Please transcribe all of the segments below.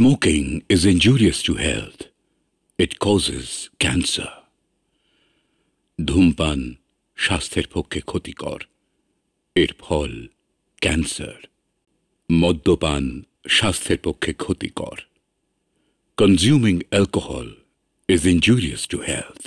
Smoking is injurious to health. It causes cancer. ধূমপান স্বাস্থ্যের পক্ষে ক্ষতিকর এর ফল ক্যান্সার মদ্যপান স্বাস্থ্যের পক্ষে ক্ষতিকর consuming alcohol is injurious to health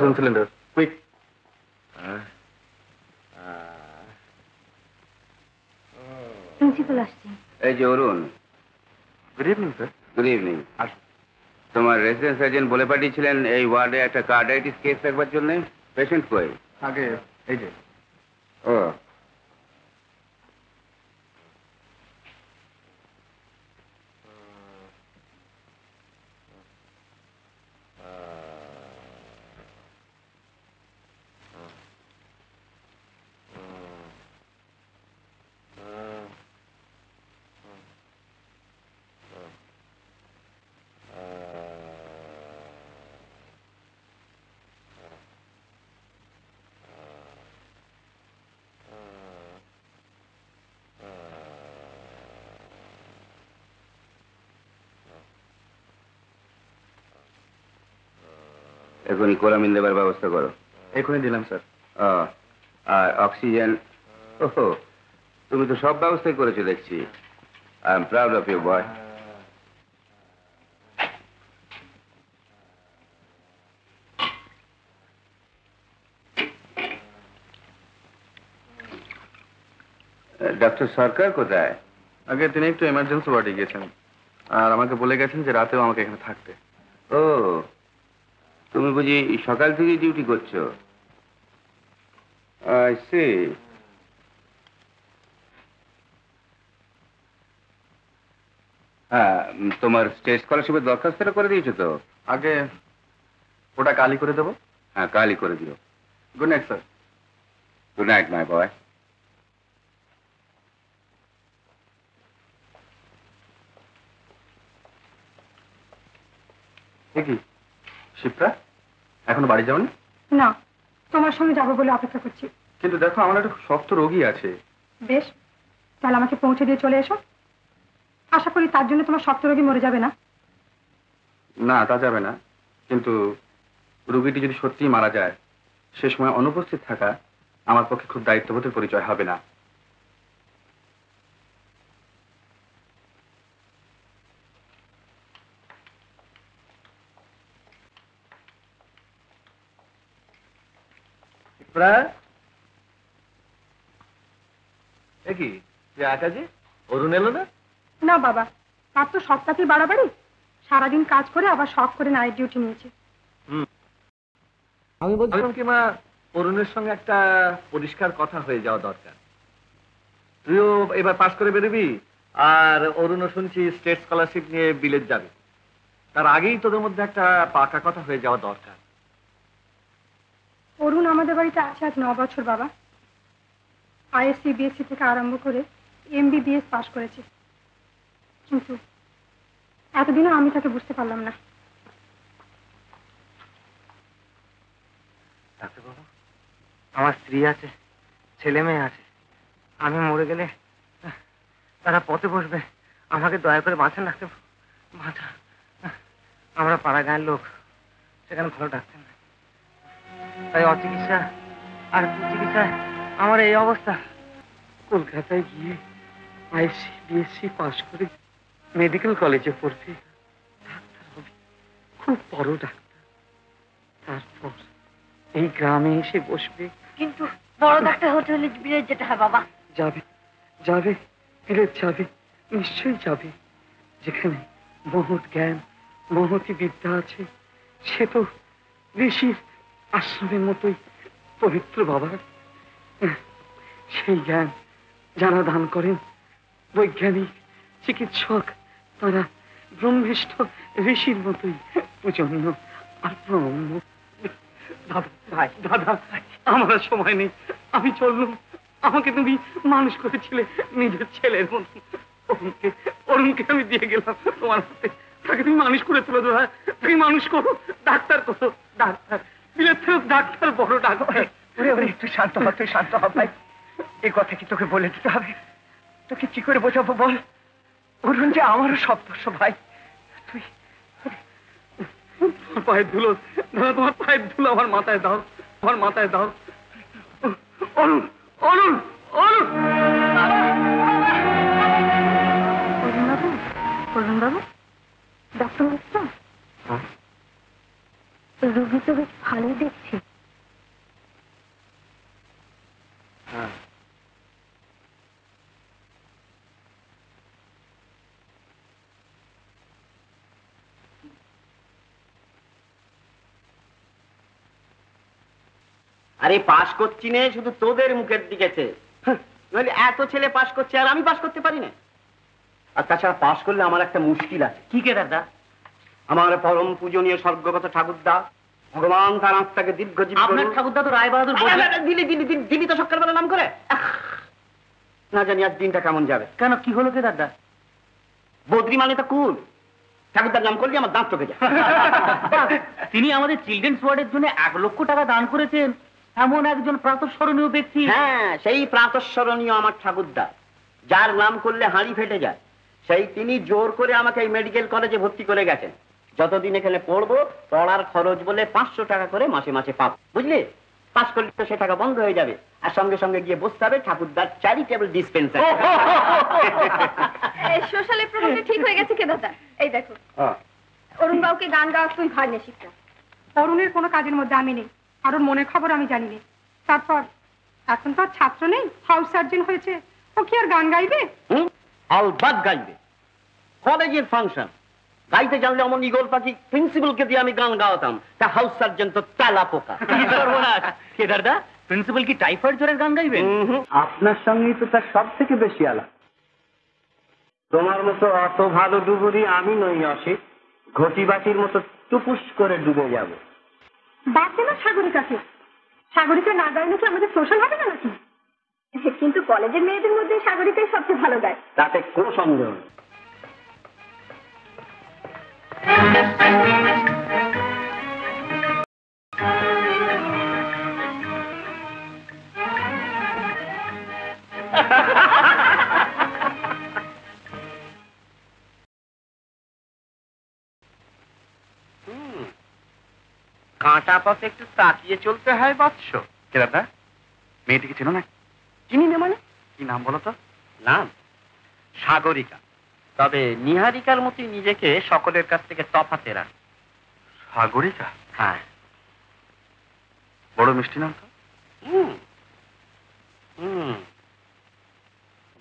Oxygen cylinder. Quick. Principal আসছেন এই যে Arun. Good evening sir good evening তোমার রেসিডেন্ট এজেন্ট বলে পাঠিয়েছিলেন এই ওয়ার্ডে একটা কার্ডাইটিস কেস রাখবার জন্য। পেশেন্ট কই? আগে এই যে ও এখনই কোলামিন দেবার ব্যবস্থা করো। এখনই দিলাম স্যার। আর অক্সিজেন ওহো তুমি তো সব ব্যবস্থাই করেছ দেখছি। I am proud of you boy doctor Sarkar কোথায়? আগে তিনি একটু এমার্জেন্সি ওয়ার্ডে গিয়েছেন। আর আমাকে বলে গেছেন যে রাতেও আমাকে এখানে থাকতে। ও তুমি বুঝি সকাল থেকে ডিউটি করছ? সি হ্যাঁ তোমার স্টেট স্কলারশিপের দরখাস্তটা করে দিয়েছ তো? আগে ওটা কালি করে দেবো। হ্যাঁ কালই করে দিও। Good night sir good night my boy কি শিপ্রা এখনও বাড়ি যাওনি? না তোমার সঙ্গে যাব বলে অপেক্ষা করছি। কিন্তু দেখো আমার একটা শক্ত রোগী আছে। বেশ তাহলে আমাকে পৌঁছে দিয়ে চলে এসো। আশা করি তার জন্য তোমার শক্ত রোগী মরে যাবে না। না তা যাবে না। কিন্তু রোগীটি যদি সত্যিই মারা যায় সে সময় অনুপস্থিত থাকা আমার পক্ষে খুব দায়িত্ববোধের পরিচয় হবে না। প্রায় এ কি তুই একা যে অরুণ এলো না? না বাবা তার তো সপ্তাহে বাড়াবাড়ি। সারাদিন কাজ করে আবার শখ করে নাইট ডিউটি নিয়েছে। আমি বলছিলাম কি মা অরুণের সঙ্গে একটা পরিষ্কার কথা হয়ে যাওয়া দরকার। তুইও এবার পাস করে বেরোবি আর অরুণও শুনছি স্টেট স্কলারশিপ নিয়ে বিলেত যাবে। তার আগেই তোদের মধ্যে একটা পাকা কথা হয়ে যাওয়া দরকার। অরুণ, আমাদের বাড়িতে আছে আজ ন বছর বাবা। আইএসসি বিএসসি থেকে আরম্ভ করে এমবিবিএস পাশ করেছে। কিন্তু এতদিনও আমি তাকে বুঝতে পারলাম না। আমার স্ত্রী আছে, ছেলে মেয়ে আছে। আমি মরে গেলে তারা পথে বসবে। আমাকে দয়া করে বাঁচান ডাক্তার বাঁচা আমরা পাড়া গায়ের লোক, সেখানে ভালো ডাক্তার নাই তাই অচিকিৎসা আর চিকিৎসায় আমার এই অবস্থা। কলকাতায় গিয়ে আইসি বিএসসি পাশ করে মেডিকেল কলেজে পড়বে ডাক্তার হবে। খুব বড় ডাক্তার। তারপর এই গ্রামে এসে বসবে। কিন্তু বড় ডাক্তার হতে হলে বিলেত যেতে হয় বাবা। যাবে যাবে ফিরে যাবে নিশ্চয়ই যাবে। যেখানে মহৎ জ্ঞান মহতি বিদ্যা আছে সে তো ঋষির আশ্রমের মতোই পবিত্র বাবা। সেই জ্ঞান যারা দান করেন, বৈজ্ঞানিক, চিকিৎসক, তারা ব্রহ্মিষ্ঠ ঋষির মতোই পূজনীয় আর প্রণম্য দাদা আমার সময় নেই। আমি চললুম। আমাকে তুমি মানুষ করেছিলে নিজের ছেলের মতো অরুণকে অরুণকে আমি দিয়ে গেলাম তোমার হাতে। তাকে তুমি মানুষ করে তুলে দাদা তুমি মানুষ করো, ডাক্তার করো, ডাক্তার। ডাক্তার বড় ডাক্তার ওরে ওরে একটু শান্ত হ তুই শান্ত হ ভাই। এই কথা কি তোকে বলে দিতে হবে? তোকে কি করে বোঝাবো বল? অরুণ যে আমারও সপ্তর্ষ ভাই। তুই তোমার পায়ের ধুলো তোমার পায়ের ধুলো আমার মাথায় দাও আমার মাথায় দাও। অরুণ অরুণ অরুণ! অরুণ বাবু অরুণ বাবু ডক্টর মিশ্র রুগী তো বেশ ভালোই দেখছি। আরে পাশ করছি নে শুধু তোদের মুখের দিকে চেয়ে। হাহ, নইলে এত ছেলে পাশ করছে আর আমি পাশ করতে পারি না। আর তাছাড়া পাশ করলে আমার একটা মুশকিল আছে। কি কে দাদা? আমার পরম পূজনীয় স্বর্গগত ঠাকুরদা ভগবান তার আত্মাকে দীর্ঘজীবী আপনার ঠাকুরদা তো রায় বাহাদুর দিলি দিলি দিলি দিলি তো সকালবেলা নাম করে। না জানি আজ দিনটা কেমন যাবে। কেন কি হলো কে দাদা বদ্রি মানে তো কুল। ঠাকুরদার নাম করলে আমার দাঁত চোখে যায়। তিনি আমাদের চিলড্রেন্স ওয়ার্ডের জন্য এক লক্ষ টাকা দান করেছেন। এমন একজন প্রাতঃস্মরণীয় ব্যক্তি। হ্যাঁ সেই প্রাতঃস্মরণীয় আমার ঠাকুরদা। যার নাম করলে হাঁড়ি ফেটে যায়। সেই তিনি জোর করে আমাকে এই মেডিকেল কলেজে ভর্তি করে গেছেন। যতদিন এখানে পড়ব পড়ার খরচ বলে পাঁচশো টাকা করে মাসে মাসে পাব। বুঝলি? পাস করলে তো সে টাকা বন্ধ হয়ে যাবে। আর সঙ্গে সঙ্গে গিয়ে বসতে হবে ঠাকুরদার চ্যারিটেবল ডিসপেন্সার সোশ্যালের প্রোগ্রামটা ঠিক হয়ে গেছে কে দাদা এই দেখো অরুণ বাবুকে গান গাওয়া তুই ভার নেশিকটা অরুণের কোনো কাজের মধ্যে আমি নেই। আর ওর মনের খবর আমি জানি না তারপর এখন তো আর ছাত্র নেই হাউস সার্জন হয়েছে। ও কি আর গান গাইবে? হুম? আলবাদ গাইবে। কলেজের ফাংশন। গাইতে জানলে অমন ইগল পাখি প্রিন্সিপালকে দিয়ে আমি গান গাওয়াতাম। তা হাউস সার্জন তো তেলা পোকা। কেদারদা প্রিন্সিপাল কি টাইফয়েড জ্বরের গান গাইবেন? আপনার সঙ্গেই তো তার সব থেকে বেশি আলাপ। তোমার মতো অত ভালো ডুবুরি আমি নই অসিত। ঘটিবাটির মতো টুপুস করে ডুবে যাব। বাদ না সাগরিকাকে সাগরিকা না গাইলে কি আমাদের সোশ্যাল হবে না নাকি? কিন্তু কলেজের মেয়েদের মধ্যে সাগরিকাই সবচেয়ে ভালো গায়। তাতে কোনো সন্দেহ নেই। কাঁটা পথে একটু তাকিয়ে চলতে হয় বৎস। কে দাদা? মেয়েটিকে চেনো না? চিনি না মানে? কি নাম বলো তো? নাম? সাগরিকা। তবে নিহারিকার মতোই নিজেকে সকলের কাছ থেকে তফাতে রাখ। সাগরিকা? হ্যাঁ। বড় মিষ্টি নাম তো।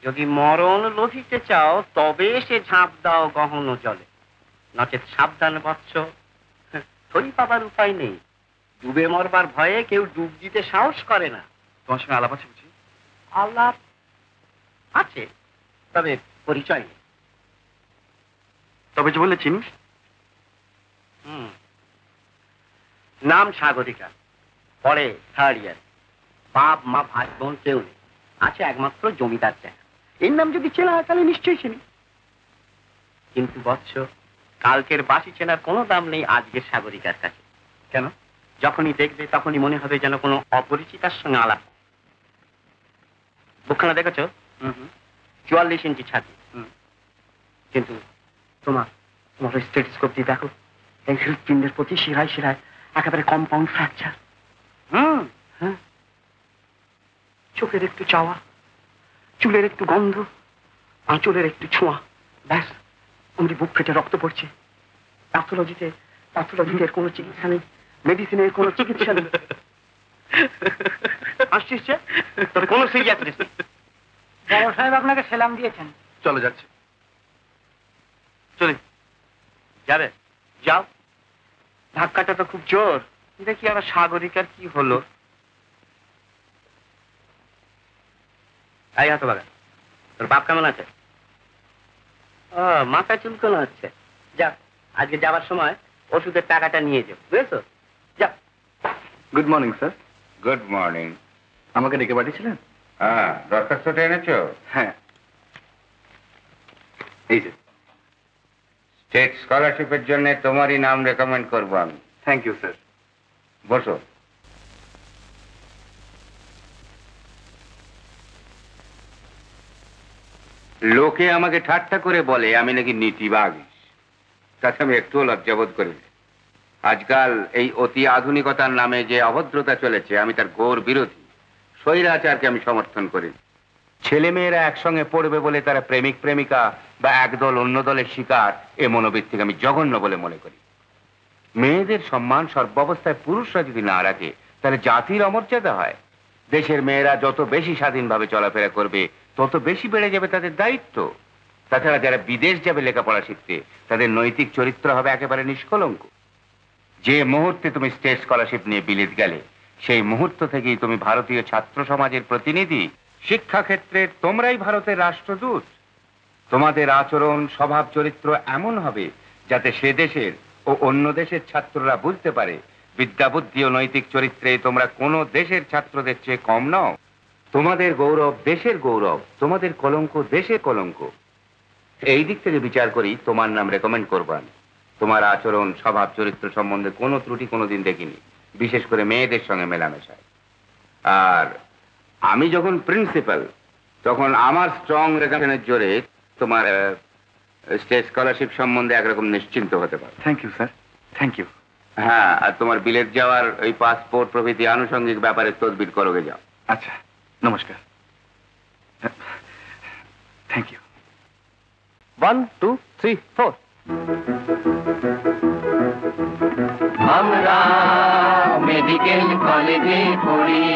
যদি মরণ লভিতে চাও তবে সে ঝাঁপ দাও গহন জলে। নচেত সাবধান বৎস। থই পাবার উপায় নেই। ডুবে মরবার ভয়ে কেউ ডুব দিতে সাহস করে না। তোমার সঙ্গে আলাপ আছে বুঝি? আল্লাহ আছে তবে পরিচয় নেই। তবে যে বললে চিনিস নাম সাগরিকা পরে থার্ড ইয়ার বাপ মা ভাই বোন কেউ নেই। আছে একমাত্র জমিদার দেখা এর নাম যদি চেনা হয় তাহলে নিশ্চয়ই চিনি। কিন্তু বৎস কালকের বাসি চেনার কোনো দাম নেই আজকের সাগরিকার কাছে। কেন? যখনই দেখবে তখনই মনে হবে যেন কোনো অপরিচিতার সঙ্গে আলাপ। বুকখানা দেখেছ? হুম হুম। চুয়াল্লিশ ইঞ্চি ছাতি। হুম। কিন্তু তোমার তোমার স্টেটিস্কোপ দিয়ে দেখো। এই হৃৎপিণ্ডের প্রতি শিরায় শিরায় একেবারে কম্পাউন্ড ফ্র্যাকচার হুম। হ্যাঁ? চোখের একটু চাওয়া চুলের একটু গন্ধ আঁচলের একটু ছোঁয়া। ব্যাস অমনি বুক ফেটে রক্ত পড়ছে। প্যাথোলজিতে প্যাথোলজিতে এর কোনো চিকিৎসা নেই। মেডিসিনের কোনো চিকিৎসা নেই। আসছিস তোর কোনো সিরিয়াসনেস নেই। বড় সাহেব আপনাকে সেলাম দিয়েছেন। চলো যাচ্ছে। চলে। যাবে? যাও। ধাক্কাটা তো খুব জোর। দেখি আবার সাগরিকার কি হলো। এই হাতে বাগা তোর বাপ কেমন আছে? ও মাথা চুলকানো হচ্ছে। যা আজকে যাবার সময় ওষুধের টাকাটা নিয়ে যাও বুঝেছ? যা। Good morning sir good morning আমাকে ডেকে পাঠিয়েছিলেন? হ্যাঁ দরখাস্তটা এনেছো? হ্যাঁ। এই যে স্টেট স্কলারশিপের জন্য তোমারই নাম রেকমেন্ড করব আমি। থ্যাংক ইউ স্যার বসো। লোকে আমাকে ঠাট্টা করে বলে আমি নাকি নীতিবাগ তাতে আমি একটুও লজ্জাবোধ করি আজকাল এই অতি আধুনিকতার নামে যে অভদ্রতা চলেছে আমি তার ঘোর বিরোধী। স্বৈরাচারকে আমি সমর্থন করি ছেলে মেয়েরা একসঙ্গে পড়বে বলে তারা প্রেমিক, প্রেমিকা বা একদল, অন্য দলের শিকার, এ মনোবৃত্তিকে আমি জঘন্য বলে মনে করি। মেয়েদের সম্মান সর্বাবস্থায় পুরুষরা যদি না রাখে, তাহলে জাতির অমর্যাদা হয়। দেশের মেয়েরা যত বেশি স্বাধীনভাবে চলাফেরা করবে, তত বেশি বেড়ে যাবে তাদের দায়িত্ব। তাছাড়া যারা বিদেশ যাবে লেখাপড়া শিখতে, তাদের নৈতিক চরিত্র হবে একেবারে নিষ্কলঙ্ক। যে মুহূর্তে তুমি স্টেট স্কলারশিপ নিয়ে বিলেত গেলে, সেই মুহূর্ত থেকেই তুমি ভারতীয় ছাত্র সমাজের প্রতিনিধি শিক্ষাক্ষেত্রে তোমরাই ভারতের রাষ্ট্রদূত। তোমাদের আচরণ, স্বভাব, চরিত্র এমন হবে যাতে সে দেশের ও অন্য দেশের ছাত্ররা বুঝতে পারে বিদ্যাবুদ্ধি ও নৈতিক চরিত্রে তোমরা কোনো দেশের ছাত্রদের চেয়ে কম নও। তোমাদের গৌরব দেশের গৌরব, তোমাদের কলঙ্ক দেশের কলঙ্ক। এই দিক থেকে বিচার করি, তোমার নাম রেকমেন্ড করব আমি। তোমার আচরণ, স্বভাব, চরিত্র সম্বন্ধে কোনো ত্রুটি কোনোদিন দেখিনি, বিশেষ করে মেয়েদের সঙ্গে মেলামেশায়। আর আমি যখন প্রিন্সিপাল তখন আমার স্ট্রং রেকমেন্ডের জোরে তোমার স্টেট স্কলারশিপ সম্বন্ধে একরকম নিশ্চিন্ত হতে পারো। Thank you sir thank you হ্যাঁ আর তোমার বিলেত যাওয়ার ওই পাসপোর্ট প্রভৃতি আনুষঙ্গিক ব্যাপারে তদবির করোগে যাও। আচ্ছা নমস্কার। Thank you one two three four আমরা মেডিকেল কলেজে পড়ি।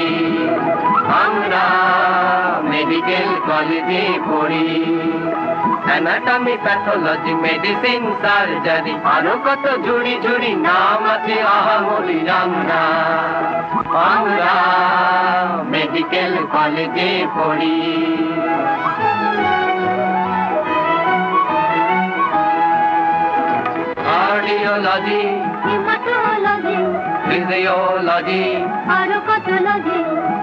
আমরা মেডিকেল কলেজে পড়ি। অ্যানাটমি প্যাথোলজি মেডিসিন সার্জারি আরও কত জুড়ি জুড়ি, নাম আছে আহামরি আমরা আমরা মেডিকেল কলেজে পড়ি। কার্ডিওলজি হেমাটোলজি ফিজিওলজি আরও কতলজি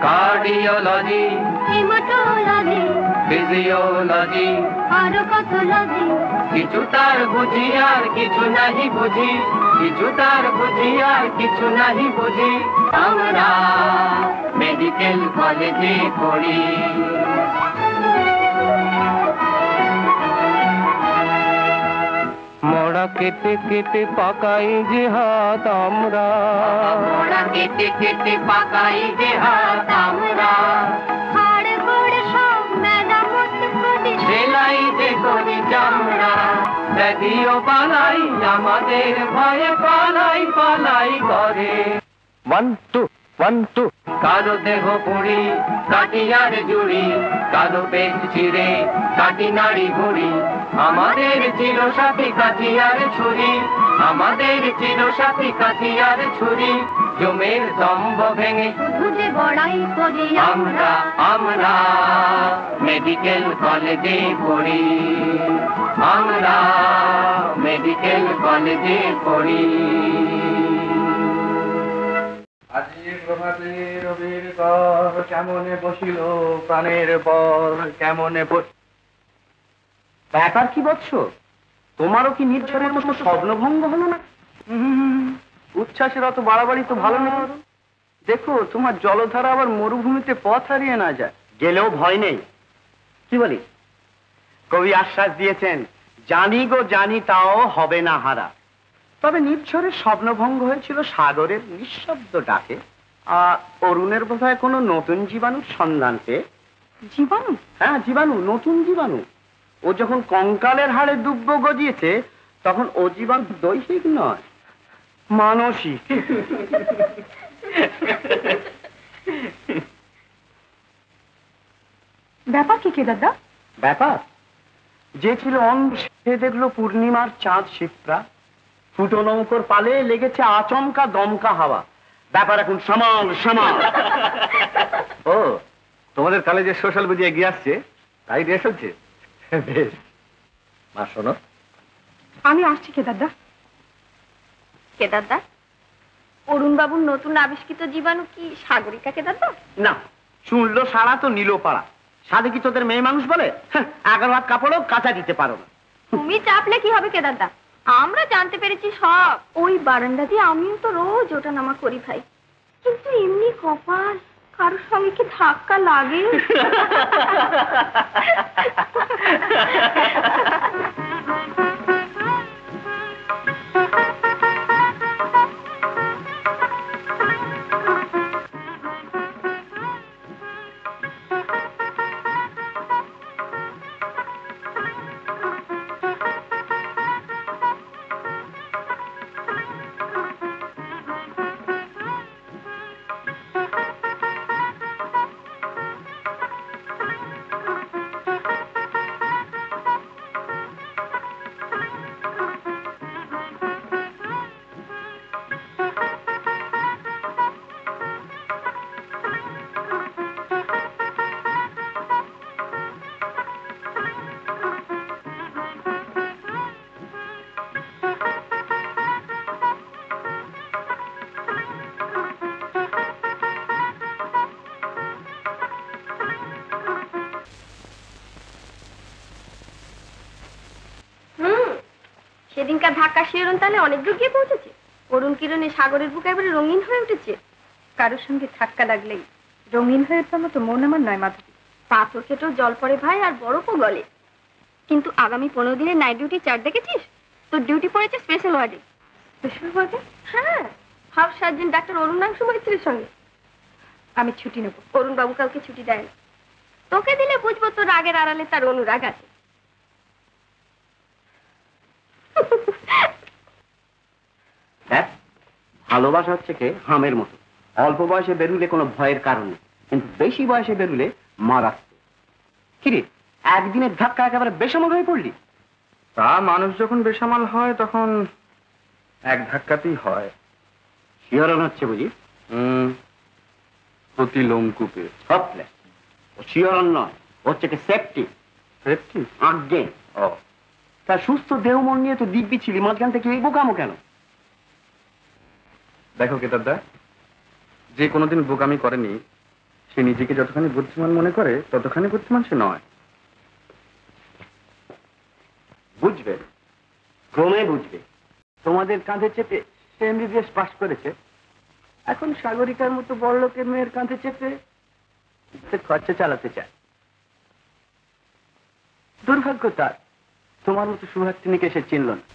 কার্ডিওলজি হেমাটোলজি ফিজিওলজি আরও কতলজি কিছু তার বুঝি আর কিছু নাহি বুঝি কিছু তার বুঝি আর কিছু নাহি বুঝি আমরা মেডিকেল কলেজে পড়ি মরা কেটে কেটে পাকাই যে হাত আমরা। মরা কেটে কেটে পাকাই যে হাত আমরা আমাদের ভয়ে পালাই পালাই করে। ওয়ান টু ওয়ান টু কারও দেহ পুরি কাটিয়ার জুড়ি কারও পেট ছিঁড়ে কাটি নাড়ি ভুড়ি। আমাদের চির সাথী কাঠিয়ার ছুরি আমাদের চির সাথী কাঠিয়ার ছুরি। জমের দম্ভ ভেঙে যে বড়াই করি আমরা। আমরা মেডিকেল কলেজে পড়ি। আমরা মেডিকেল কলেজে পড়ি। আজি প্রভাতে রবির কর কেমনে বসিল প্রাণের পর কেমনে ব্যাপার কি বলছো তোমারও কি নির্ঝরের মতো স্বপ্নভঙ্গ হলো না? উচ্ছ্বাসের অত বাড়াবাড়ি তো ভালো না। দেখো তোমার জলধারা আবার মরুভূমিতে পথ হারিয়ে না যায়। গেলেও ভয় নেই। কি বলি? কবি আশ্বাস দিয়েছেন জানি গো জানি তাও হবে না হারা। তবে নির্ঝরের স্বপ্নভঙ্গ হয়েছিল সাগরের নিঃশব্দ ডাকে। আর অরুণের বোধহয় কোনো নতুন জীবাণুর সন্ধান পেয়ে। জীবাণু? হ্যাঁ জীবাণু নতুন জীবাণু। ও যখন কঙ্কালের হাড়ে দুব্ব গজিয়েছে তখন ও জীবাণু দৈহিক নয় মানসিক। ব্যাপার কি কেদারদা ব্যাপার? যে ছিল অন্ধ সে দেখল পূর্ণিমার চাঁদ শিপ্রা। ফুটো নৌকোর পালে লেগেছে আচমকা দমকা হাওয়া। ব্যাপার এখন সমান সমান ও তোমাদের কলেজে সোশ্যাল মিডিয়া এগিয়ে আসছে তাই রেস হচ্ছে বেশ। মা শোনো। আমি আসছি কেদারদা। কেদারদা অরুণ বাবুর নতুন আবিষ্কৃত জীবাণু কি সাগরিকা কেদারদা? না শুনলো সারা তো নিল পাড়া। সাধে কি তোদের মেয়ে মানুষ বলে? হ্যাঁ, এগারো হাত কাপড়ও কাঁচা দিতে পারো না। তুমি চাপলে কি হবে কেদারদা? আমরা জানতে পেরেছি সব। ওই বারান্দা দিয়ে আমিও তো রোজ ওটা নামা করি ভাই। কিন্তু এমনি কপাল কারোর সঙ্গে কি ধাক্কা লাগে? সেদিনকার ধাক্কা শিরণ তাহলে অনেক দূর গিয়ে পৌঁছেছে। অরুণ কিরণে সাগরের বুক একেবারে রঙিন হয়ে উঠেছে। কারোর সঙ্গে ধাক্কা লাগলেই রঙিন হয়ে ওঠার মতো মন আমার নয় মাধবী। পাথর খেটেও জল পড়ে ভাই আর বরফও গলে। কিন্তু আগামী পনেরো দিনে নাইট ডিউটি চার দেখেছিস? তোর ডিউটি পড়েছে স্পেশাল ওয়ার্ডে স্পেশাল ওয়ার্ডে হ্যাঁ হাউস সার্জন ডাক্তার অরুণাংশু মৈত্রীর সঙ্গে। আমি ছুটি নেব। অরুণ বাবু কাউকে ছুটি দেয় না তোকে দিলে বুঝব তোর রাগের আড়ালে তার অনুরাগ আছে দেখ ভালোবাসা হচ্ছে কে হামের মতো। অল্প বয়সে বেরুলে কোনো ভয়ের কারণ নেই কিন্তু বেশি বয়সে বেরুলে মারাত্মক। কিরে একদিনের ধাক্কা একেবারে বেসামাল হয়ে পড়লি? তা মানুষ যখন বেসামাল হয় তখন এক ধাক্কাতেই হয়। শিহরণ হচ্ছে বুঝি? হুম প্রতি লোমকূপে হপলে ও শিহরণ নয় হচ্ছে কি সেফটি সেফটি আজ্ঞে ও। তা সুস্থ দেহ মন নিয়ে তো দিব্যি ছিলি মাঝখান থেকে এই বোকামো কেন? দেখো কেদারদা, যে কোনোদিন বোকামি করেনি, সে নিজেকে যতখানি বুদ্ধিমান মনে করে, ততখানি বুদ্ধিমান সে নয়। বুঝবে, ক্রমে বুঝবে। তোমাদের কাঁধে চেপে সে এমবিবিএস পাশ করেছে। এখন সাগরিকার মতো বড় লোকের মেয়ের কাঁধে চেপে সে খরচা চালাতে চায়। দুর্ভাগ্য তার, তোমার মতো সুহার্থিনীকে সে চিনল না।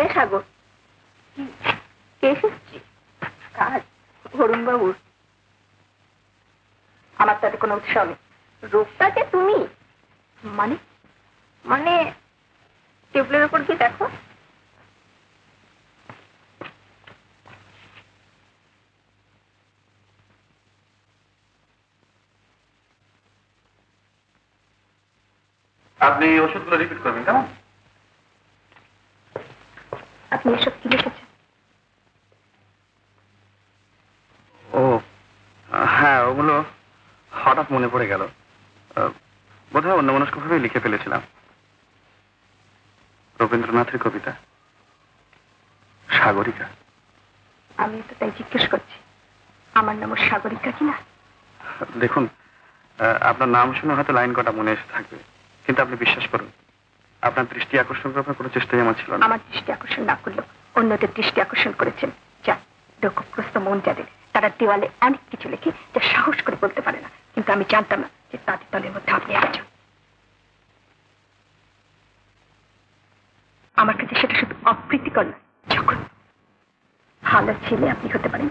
আর সাগর এসেছি। কাজ অরুণ বাবুর কোনো উৎসাহ নেই। রূপটা যে তুমি মানে মানে টেবিলের উপর কি দেখো। আপনি ওষুধগুলো রিপিট করবেন, কেমন? আপনি এসব কি লিখেছেন ও হ্যাঁ ওগুলো হঠাৎ মনে পড়ে গেল। বোধহয় অন্য মনস্কভাবেই লিখে ফেলেছিলাম। রবীন্দ্রনাথের কবিতা। সাগরিকা। আমি তো তাই জিজ্ঞেস করছি আমার নাম সাগরিকা কিনা দেখুন আপনার নাম শুনে হয়তো লাইন কটা মনে এসে থাকবে কিন্তু আপনি বিশ্বাস করুন আপনার দৃষ্টি আকর্ষণ করার কোনো চেষ্টাই আমার ছিল না। আমার দৃষ্টি আকর্ষণ না করলেও অন্যদের দৃষ্টি আকর্ষণ করেছেন। যা দুঃখগ্রস্ত মন যাদের তারা দেওয়ালে অনেক কিছু লেখে যা সাহস করে বলতে পারে না। কিন্তু আমি জানতাম না যে তাদের দলের মধ্যে আপনি আছেন আমার কাছে সেটা শুধু অপ্রীতিকর নয় যখন ভালো ছেলে আপনি হতে পারেন,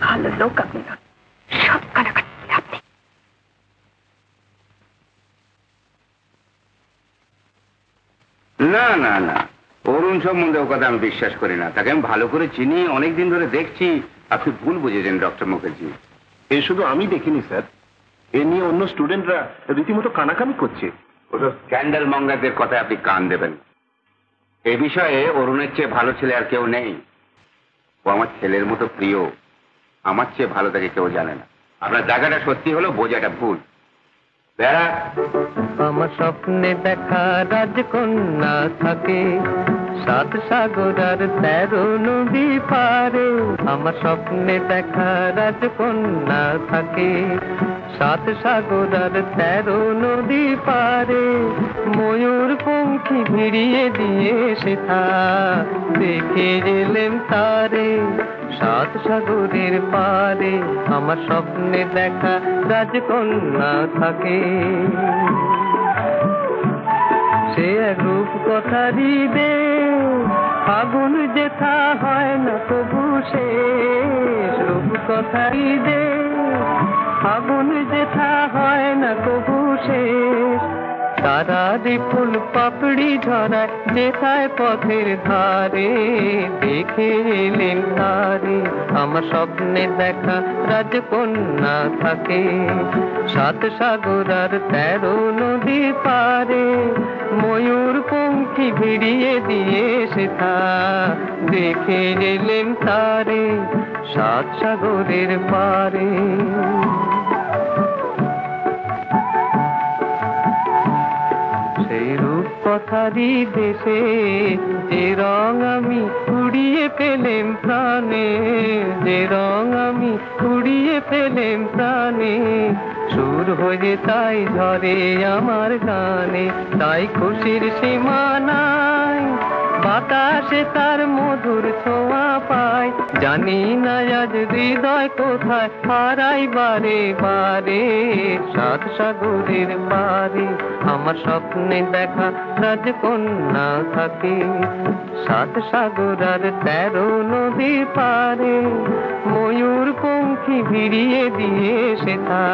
ভালো লোক আপনি নন। সব কানাকাটি না না না। অরুণ সম্বন্ধে ও কথা আমি বিশ্বাস করি না। তাকে আমি ভালো করে চিনি অনেকদিন ধরে দেখছি। আপনি ভুল বুঝেছেন ডক্টর মুখার্জি। এ শুধু আমি দেখিনি স্যার। এ নিয়ে অন্য স্টুডেন্টরা রীতিমতো কানাকানি করছে। ওসব স্ক্যান্ডাল মঙ্গাদের কথায় আপনি কান দেবেন। এ বিষয়ে অরুণের চেয়ে ভালো ছেলে আর কেউ নেই। ও আমার ছেলের মতো প্রিয়। আমার চেয়ে ভালো তাকে কেউ জানে না। আপনার জায়গাটা সত্যি হলো বোঝাটা ভুল। বেড়া। আমার স্বপ্নে দেখা রাজকন্যা থাকে। সাত সাগর আর তেরো নদী পারে। আমার স্বপ্নে দেখা রাজকন্যা থাকে। সাত সাগর আর তেরো নদী পারে। ময়ূর পঙ্খী ভিড়িয়ে দিয়ে সেথা দেখে এলেন তারে। সাত সাগরের পারে আমার স্বপ্নে দেখা রাজকন্যা থাকে। সে রূপ কথারি দে ফাগুন যেথা হয় না তবু সে রূপ কথারি দে ফাগুন যেথা হয় না তবু শেষ। তারা ফুল পাপড়ি ঝরায় যেথায় পথের ধারে দেখে এলেন তারে। আমার স্বপ্নে দেখা রাজকন্যা থাকে, সাত সাগর আর তেরো নদী পারে। ময়ূর পঙ্খী ভিড়িয়ে দিয়ে সেথা দেখে এলেন তারে, সাত সাগরের পারে। কথারই দেশে যে রং আমি কুড়িয়ে পেলেম প্রাণে, যে রং আমি কুড়িয়ে পেলেম প্রাণে, সুর হয়ে তাই ঝরে আমার গানে, তাই খুশির সীমা নাই বাতাসে তার মধুর ছোঁয়া পায়। জানি না আজ হৃদয় কোথায়, হারাই বারে বারে। সাত সাগরের পারে আমার স্বপ্নে দেখা রাজকন্যা থাকে। সাত সাগর আর তেরো নদী পারে ময়ূর পঙ্খী ভিড়িয়ে দিয়ে সেথা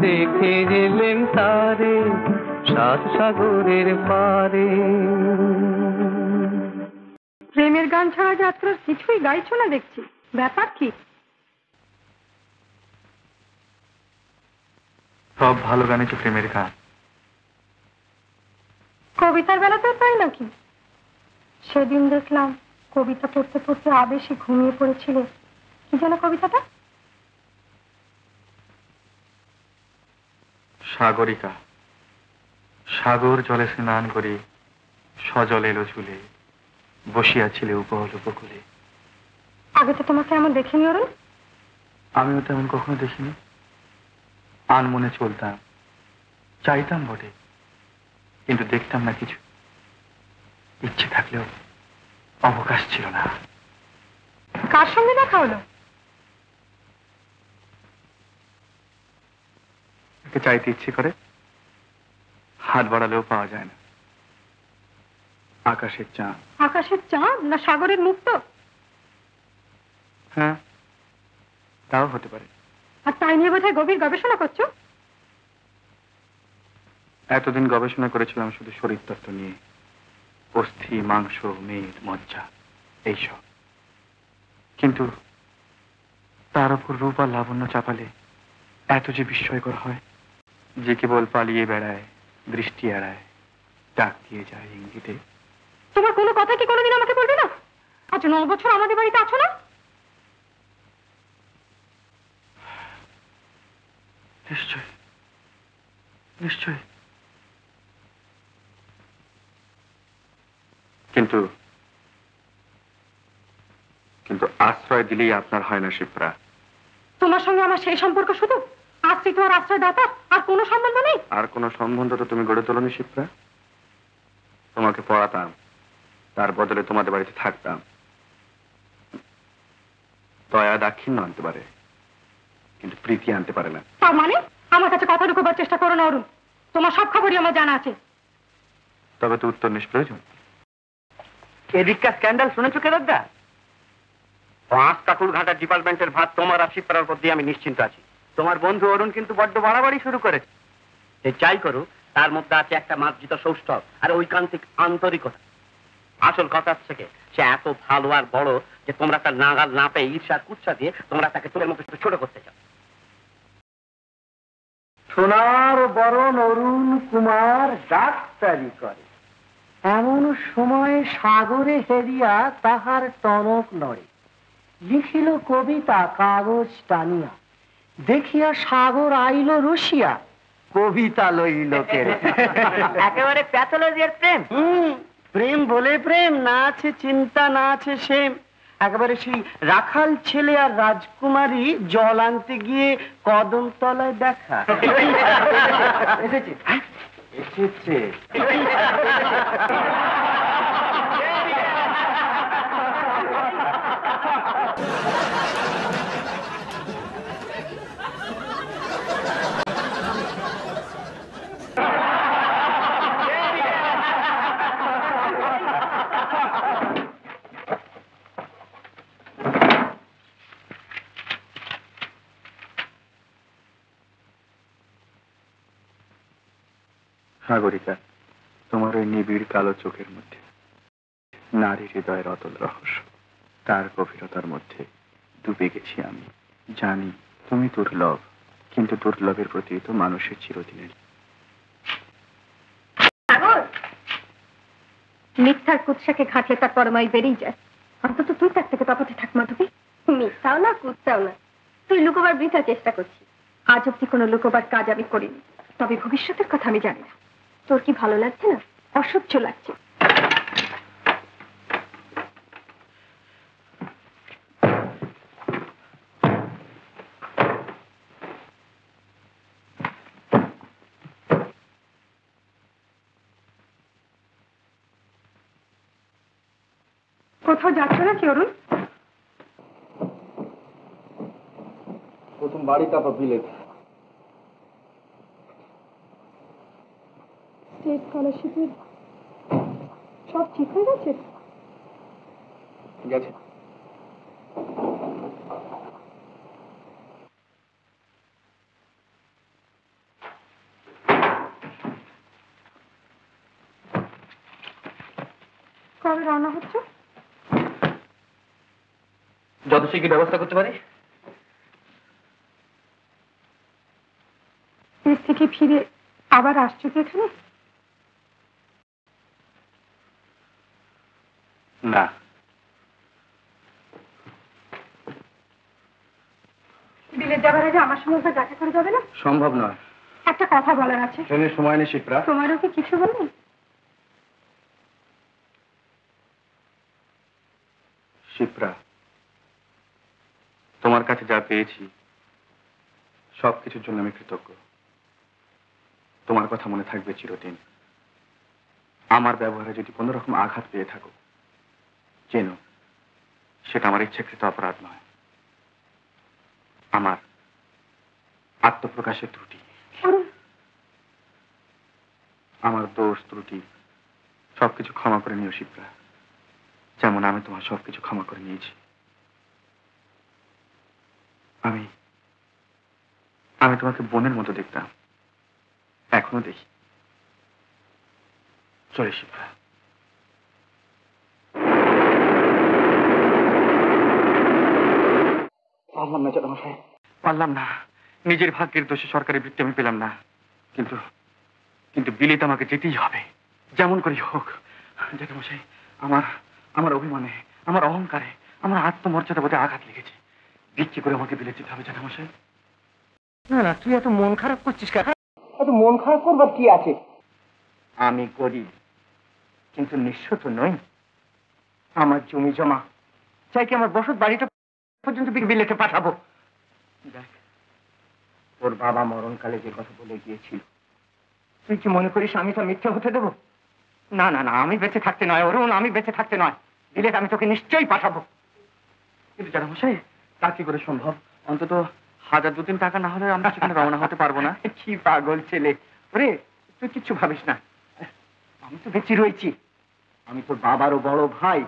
দেখে গেলেন তারে সাত সাগরের পারে প্রেমের গান ছাড়া যাত্রার কিছুই গাইছো না দেখছি। ব্যাপার কি? সব ভালো গানে তো প্রেমের গান। কবিতার বেলাতেও তাই নাকি? সেদিন দেখলাম কবিতা পড়তে পড়তে আবেশে ঘুমিয়ে পড়েছিলে। কি যেন কবিতাটা? সাগরিকা সাগর জলে স্নান করি সজল এলো চুলে। বসিয়াছিলে উপল উপকূলে। আগে তো তোমাকে এমন দেখিনি অরুণ? আমিও তেমন কখনো দেখিনি। আন মনে চলতাম। চাইতাম বটে কিন্তু দেখতাম না কিছু। ইচ্ছে থাকলেও অবকাশ ছিল না। কার সঙ্গে দেখা হলো? চাইতে ইচ্ছে করে হাত বাড়ালেও পাওয়া যায় না। আকাশের চাঁদ। আকাশের চাঁদ না সাগরের মুক্ত? হ্যাঁ তাও হতে পারে। আর তাই নিয়ে বোধহয় গভীর গবেষণা করছ? এতদিন গবেষণা করেছিলাম শুধু শরীরতত্ত্ব নিয়ে। অস্থি মাংস মেদ মজ্জা এইসব। কিন্তু তার উপর রূপ আর লাবণ্য চাপালে এত যে বিস্ময়কর হয় যে কেবল পালিয়ে বেড়ায় দৃষ্টি এড়ায় ডাক দিয়ে যায় ইঙ্গিতে। তোমার কোনো কথা কি কোনোদিন আমাকে বলবে না? আজ ন বছর আমাদের বাড়িতে আছো না? নিশ্চয় নিশ্চয় কিন্তু কিন্তু আশ্রয় দিলেই আপনার হয় না শিপ্রা তোমার সঙ্গে আমার সেই সম্পর্ক শুধু? আশ্রিত আর আশ্রয় দাতা আর কোনো সম্বন্ধ নেই? আর কোনো সম্বন্ধ তো তুমি গড়ে তোলনি শিপ্রা তোমাকে পড়াতাম। তার বদলে তোমাদের বাড়িতে থাকতাম। দয়া দাক্ষিণ্য আনতে পারে কিন্তু প্রীতি আনতে পারে না। তার মানে? আমার কাছে কথা ঢুকবার চেষ্টা করো না অরুণ। তোমার সব খবরই আমার জানা আছে। তবে তো উত্তর নিষ্প্রয়োজন এদিককার স্ক্যান্ডাল শুনেছো কেদারদা পাঁচ কাকুর ঘাটার ডিপার্টমেন্টের ভাত তোমার আর শিপ্রার উপর দিয়ে আমি নিশ্চিন্ত আছি। তোমার বন্ধু অরুণ কিন্তু বড্ড বাড়াবাড়ি শুরু করেছে। সে চাই করুক তার মধ্যে আছে একটা মার্জিত সৌষ্ঠব আর ঐকান্তিক আন্তরিকতা। আসল কথা থেকে সে এত ভালো আর বড় যে তোমরা তার নাগাল না পেয়ে ঈর্ষা কুৎসা দিয়ে তোমরা তাকে তোদের মতো ছোট করতে চাও। সোনার বরণ অরুণ কুমার ডাক্তারি করে। এমন সময় সাগরে হেরিয়া তাহার টনক নড়ে। লিখিল কবিতা কাগজ টানিয়া। দেখিয়া সাগর আইল রসিয়া। কবিতা লইল কেড়ে। একেবারে প্যাথোলজির প্রেম। হুম, প্রেম বলে প্রেম না আছে চিন্তা না আছে সেম। একেবারে সেই রাখাল ছেলে আর রাজকুমারী জল আনতে গিয়ে কদম তলায় দেখা। এসেছে। হ্যাঁ? এসেছে। সাগরিকা তোমার ওই নিবিড় কালো চোখের মধ্যে, নারী হৃদয়ের অতল রহস্য, তার গভীরতার মধ্যে ডুবে গেছি আমি। জানি তুমি দুর্লভ, কিন্তু দুর্লভের প্রতি তো মানুষের চিরদিনের। মিথ্যার কুৎসাকে ঘাটলে তার পরমাই বেরিয়ে যায়। অন্তত তুই তার থেকে তফাতে থাক, মাধবী। মিথ্যাও না, কুৎসাও না। তুই লুকোবার বৃথা চেষ্টা করছিস। আজ অব্দি কোনো লোকবার কাজ আমি করিনি। তবে ভবিষ্যতের কথা আমি জানি না। তোর কি ভালো লাগছে না? অসহ্য লাগছে। কোথাও যাচ্ছ না কি অরুণ? প্রথম বাড়ি তারপর বিলেত স্টেট স্কলারশিপের সব ঠিক হয়ে গেছে? গেছে। কবে রওনা হচ্ছে? যত শীঘ্র ব্যবস্থা করতে পারি দেশ থেকে ফিরে আবার আসছো তো এখানে? না। বিলেত যাবার আগে আমার সঙ্গে একবার দেখা করে যাবে না? সম্ভব নয়। একটা কথা বলার আছে। ট্রেনের সময় নেই শিপ্রা। তোমারও কি কিছু বলবেন শিপ্রা তোমার কাছে যা পেয়েছি সব কিছুর জন্য আমি কৃতজ্ঞ। তোমার কথা মনে থাকবে চিরদিন। আমার ব্যবহারে যদি কোনো রকম আঘাত পেয়ে থাকো যেন সেটা আমার ইচ্ছাকৃত অপরাধ নয়। আমার আত্মপ্রকাশের ত্রুটি। আমার দোষ ত্রুটি সবকিছু ক্ষমা করে নিও শিপ্রা যেমন আমি তোমার সবকিছু ক্ষমা করে নিয়েছি। আমি আমি তোমাকে বোনের মতো দেখতাম। এখনও দেখি। চলে শিক্ষা পারলাম না জ্যাঠামশাই পারলাম না। নিজের ভাগ্যের দোষে সরকারি বৃত্তি আমি পেলাম না। কিন্তু কিন্তু বিলেত আমাকে যেতেই হবে। যেমন করি হোক জ্যাঠামশাই আমার আমার অভিমানে আমার অহংকারে আমার আত্মমর্যাদা বোধে আঘাত লেগেছে। বিক্রি করে আমাকে বিলে যেতে হবে জ্যাঠামশাই না না তুই এত মন খারাপ করছিস কেন? এত মন খারাপ করবার কি আছে? আমি গরিব কিন্তু নিঃস্ব তো নই। আমার জমি জমা। চাই কি আমার বসত বাড়িটা পর্যন্ত বিলেতে পাঠাবো। দেখ। ওর বাবা মরণকালে যে কথা বলে গিয়েছিল তুই কি মনে করিস আমি তা মিথ্যা হতে দেবো? না না না আমি বেঁচে থাকতে নয় অরুণ আমি বেঁচে থাকতে নয়। বিলেত আমি তোকে নিশ্চয়ই পাঠাবো। কিন্তু জ্যাঠামশাই তা কি করে সম্ভব? অন্তত হাজার দু তিন টাকা না হলে আমরা সেখানে রওনা হতে পারব না। কি পাগল ছেলে। ওরে তুই কিচ্ছু ভাবিস না। আমি তো বেঁচে রয়েছি। আমি তোর বাবারও বড় ভাই।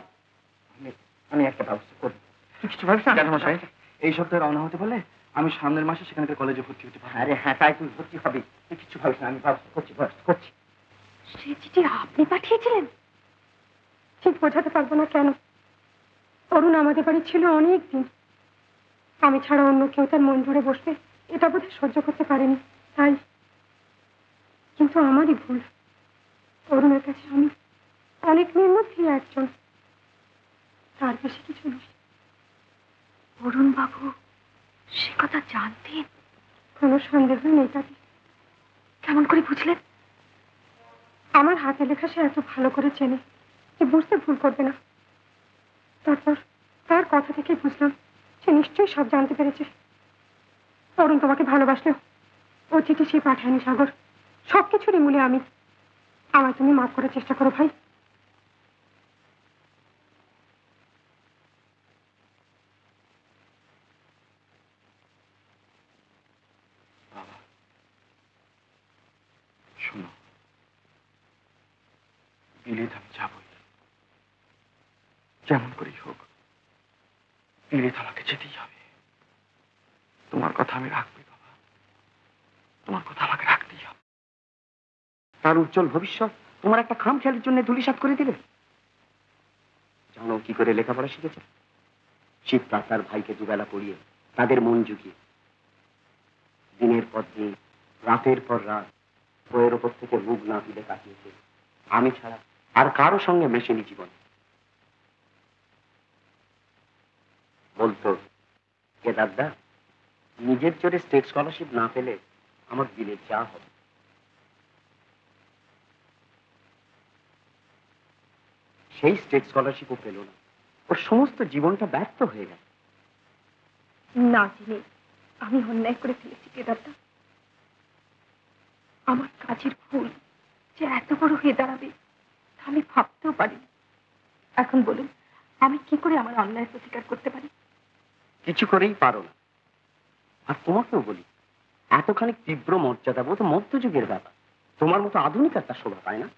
আমি আমি একটা ব্যবস্থা করব। তুই কিছু ভাবিস না? জ্যাঠামশাই এই সপ্তাহে রওনা হতে পারলে আমি সামনের মাসে সেখানকার কলেজে ভর্তি হতে পারব। আরে হ্যাঁ তাই তুই ভর্তি হবি। তুই কিছু ভাবিস না আমি ব্যবস্থা করছি করছি সে চিঠি আপনি পাঠিয়েছিলেন? ঠিক বোঝাতে পারব না কেন? অরুণ আমাদের বাড়ি ছিল অনেক দিন আমি ছাড়া অন্য কেউ তার মন জুড়ে বসবে এটা বোধহয় সহ্য করতে পারেনি তাই। কিন্তু আমারই ভুল। অরুণের কাছে আমি অনেক মেয়ের মধ্যেই একজন। তার বেশি কিছু নয়। অরুণ বাবু সে কথা জানতেন? কোনো সন্দেহ নেই তাতে কেমন করে বুঝলেন? আমার হাতে লেখা সে এত ভালো করে চেনে যে বুঝতে ভুল করবে না। তারপর তার কথা থেকে বুঝলাম সে নিশ্চয়ই সব জানতে পেরেছে। অরুণ তোমাকে ভালোবাসলেও ও চিঠি সে পাঠায়নি সাগর। সব কিছুরই মূলে আমি। আমায় তুমি মাফ করার চেষ্টা করো ভাই বাবা শোনো বিলেত আমি যাবই যেমন করেই হোক বিলেত আমাকে যেতেই হবে। তোমার কথা আমি রাখবই বাবা। তোমার কথা আমাকে রাখতেই হবে। তার উজ্জ্বল ভবিষ্যৎ তোমার একটা খাম খেয়ালের জন্য ধুলিসাত করে জানো কি করে লেখাপড়া শিখেছে? শীত তার ভাইকে দুবেলা পড়িয়ে তাদের মন জুগিয়ে। দিনের পর দিন, রাতের পর রাত, বইয়ের ওপর থেকে মুখ না তুলে কাটিয়েছে। আমি ছাড়া আর কারও সঙ্গে মেশেনি জীবন। বলতো কে দাদা নিজের জোরে স্টেট স্কলারশিপ না পেলে আমার দিলে যা হবে। সেই স্টেট স্কলারশিপও পেল না। ওর সমস্ত জীবনটা ব্যর্থ হয়ে গেল। না জেনে আমি অন্যায় করে ফেলেছি, কেদারদা। আমার কাজের ভুল যে এত বড় হয়ে দাঁড়াবে আমি ভাবতেও পারিনি। এখন বলুন, আমি কি করে আমার অন্যায় প্রতিকার করতে পারি? কিছু করেই পারো না। আর তোমাকেও বলি এতখানি তীব্র মর্যাদা বোধ মধ্যযুগের ব্যাপার। তোমার মতো আধুনিক একটা শোভা পায় না।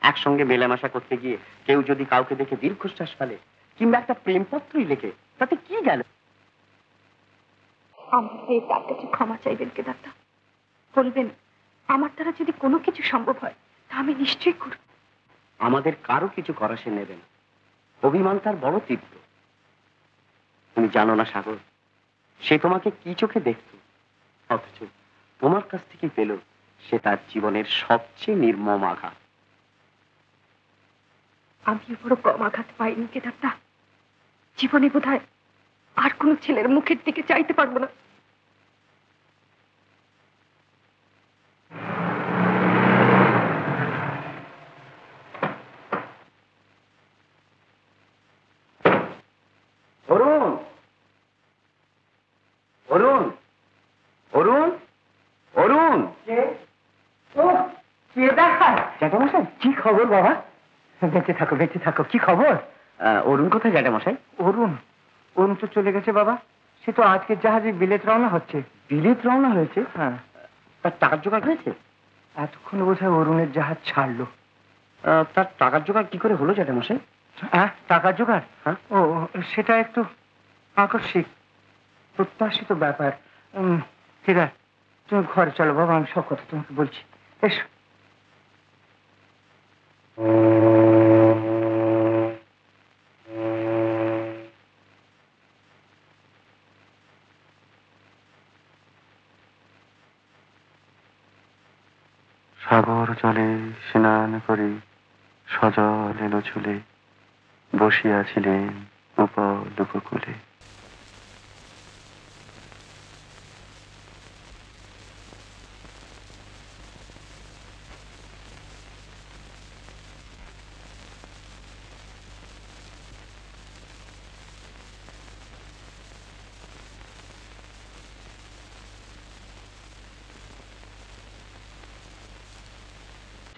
একসঙ্গে মেলামেশা করতে গিয়ে কেউ যদি কাউকে দেখে দীর্ঘশ্বাস ফেলে কিংবা একটা প্রেমপত্রই লেখে তাতে কি গেল? আমার তার কাছে ক্ষমা চাইবেন কেদারদা। বলবেন আমার দ্বারা যদি কোনো কিছু সম্ভব হয় তা আমি নিশ্চয়ই করব। আমাদের কারও কিছু করা সে নেবে না। অভিমান তার বড় তীব্র। তুমি জানো না, সাগর। সে তোমাকে কি চোখে দেখত অথচ তোমার কাছ থেকে পেল সে তার জীবনের সবচেয়ে নির্মম আঘাত। আমি বড় কম আঘাত পাইনি, কেদারদা। জীবনে বোধ আর কোনো ছেলের মুখের দিকে চাইতে পারব না অরুণ অরুণ? অরুণ? অরুণ? জ্যাঠামশাই কি খবর বাবা? বেঁচে থাকো বেঁচে থাকো কি খবর? অরুণ কোথায় জ্যাঠামশাই? অরুণ অরুণ তো চলে গেছে বাবা। সে তো আজকে জাহাজে বিলেত রওনা হচ্ছে। বিলেত রওনা হয়েছে? হ্যাঁ। তার টাকার জোগাড় হয়েছে? এতক্ষণ বোধহয় অরুণের জাহাজ ছাড়লো। আহ, তার টাকার জোগাড় কি করে হলো জ্যাঠামশাই? হ্যাঁ টাকার জোগাড়? হ্যাঁ। ও সেটা একটু আকস্মিক। প্রত্যাশিত ব্যাপার। হীরা, তুমি ঘরে চলো বাবা, আমি সব কথা তোমাকে বলছি। এসো। সাগর জলে স্নান করে সজল এলো চুলে বসিয়াছিলেন উপল উপকূলে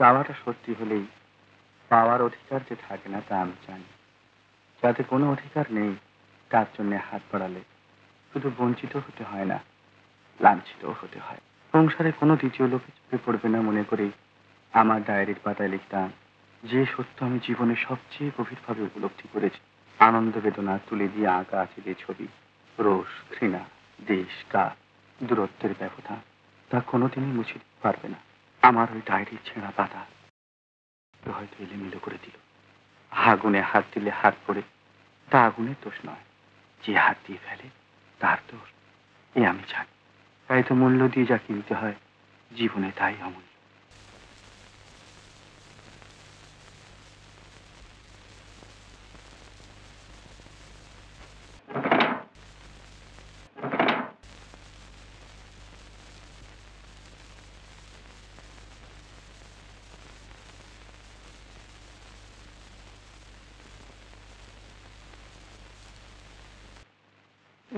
চাওয়াটা সত্যি হলেই পাওয়ার অধিকার যে থাকে না তা আমি জানি। যাতে কোনো অধিকার নেই, তার জন্য হাত বাড়ালে শুধু বঞ্চিত হতে হয় না লাঞ্ছিত হতে হয়। সংসারে কোনো দ্বিতীয় লোকে চোখে পড়বে না মনে করে আমার ডায়েরির পাতায় লিখতাম, যে সত্য আমি জীবনে সবচেয়ে গভীরভাবে উপলব্ধি করেছি, আনন্দ বেদনা তুলে দিয়ে আঁকা আছে যে ছবি, রোষ, ঘৃণা, দেশ, কাল, দূরত্বের ব্যবধান, তা কোনোদিনই মুছে দিতে পারবে না। আমার ওই ডায়েরির ছেঁড়া পাতা হয়তো এলেমেলো করে দিল। আগুনে হাত দিলে হাত পড়ে, তা আগুনের দোষ নয়। যে হাত দিয়ে ফেলে, তার দোষ। এ আমি জানি। তাই তো মূল্য দিয়ে যা কিনতে হয়, জীবনে তাই অমূল্য।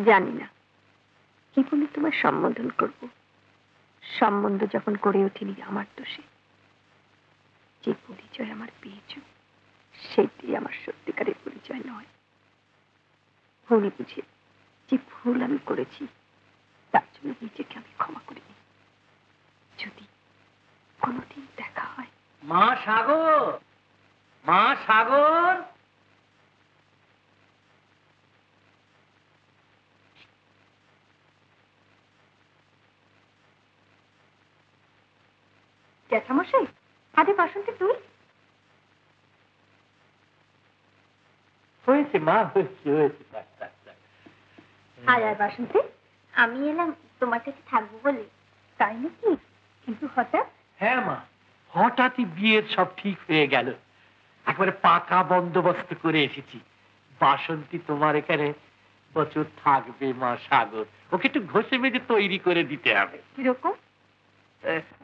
জানি না কি বলে তোমার সম্বোধন করব। সম্বন্ধ যখন করে ওঠেনি আমার দোষে। যে পরিচয় আমার পেয়েছ, সেটি আমার সত্যিকারের পরিচয় নয়। ভুল বুঝে যে ভুল আমি করেছি, তার জন্য নিজেকে আমি ক্ষমা করিনি যদি কোনোদিন দেখা হয় মা সাগর! মা সাগর! জ্যাঠামশাই আরে বাসন্তী তুই হয়েছে মা হয়েছে হয়েছে। আয় আয় বাসন্তী আমি এলাম তোমার কাছে থাকব বলে তাই নাকি? কিন্তু হঠাৎ? হ্যাঁ মা হঠাৎই বিয়ের সব ঠিক হয়ে গেল। একবারে পাকা বন্দোবস্ত করে এসেছি। বাসন্তী তোমার এখানে বছর থাকবে মা সাগর। ওকে একটু ঘষে মেজে তৈরি করে দিতে হবে। কীরকম?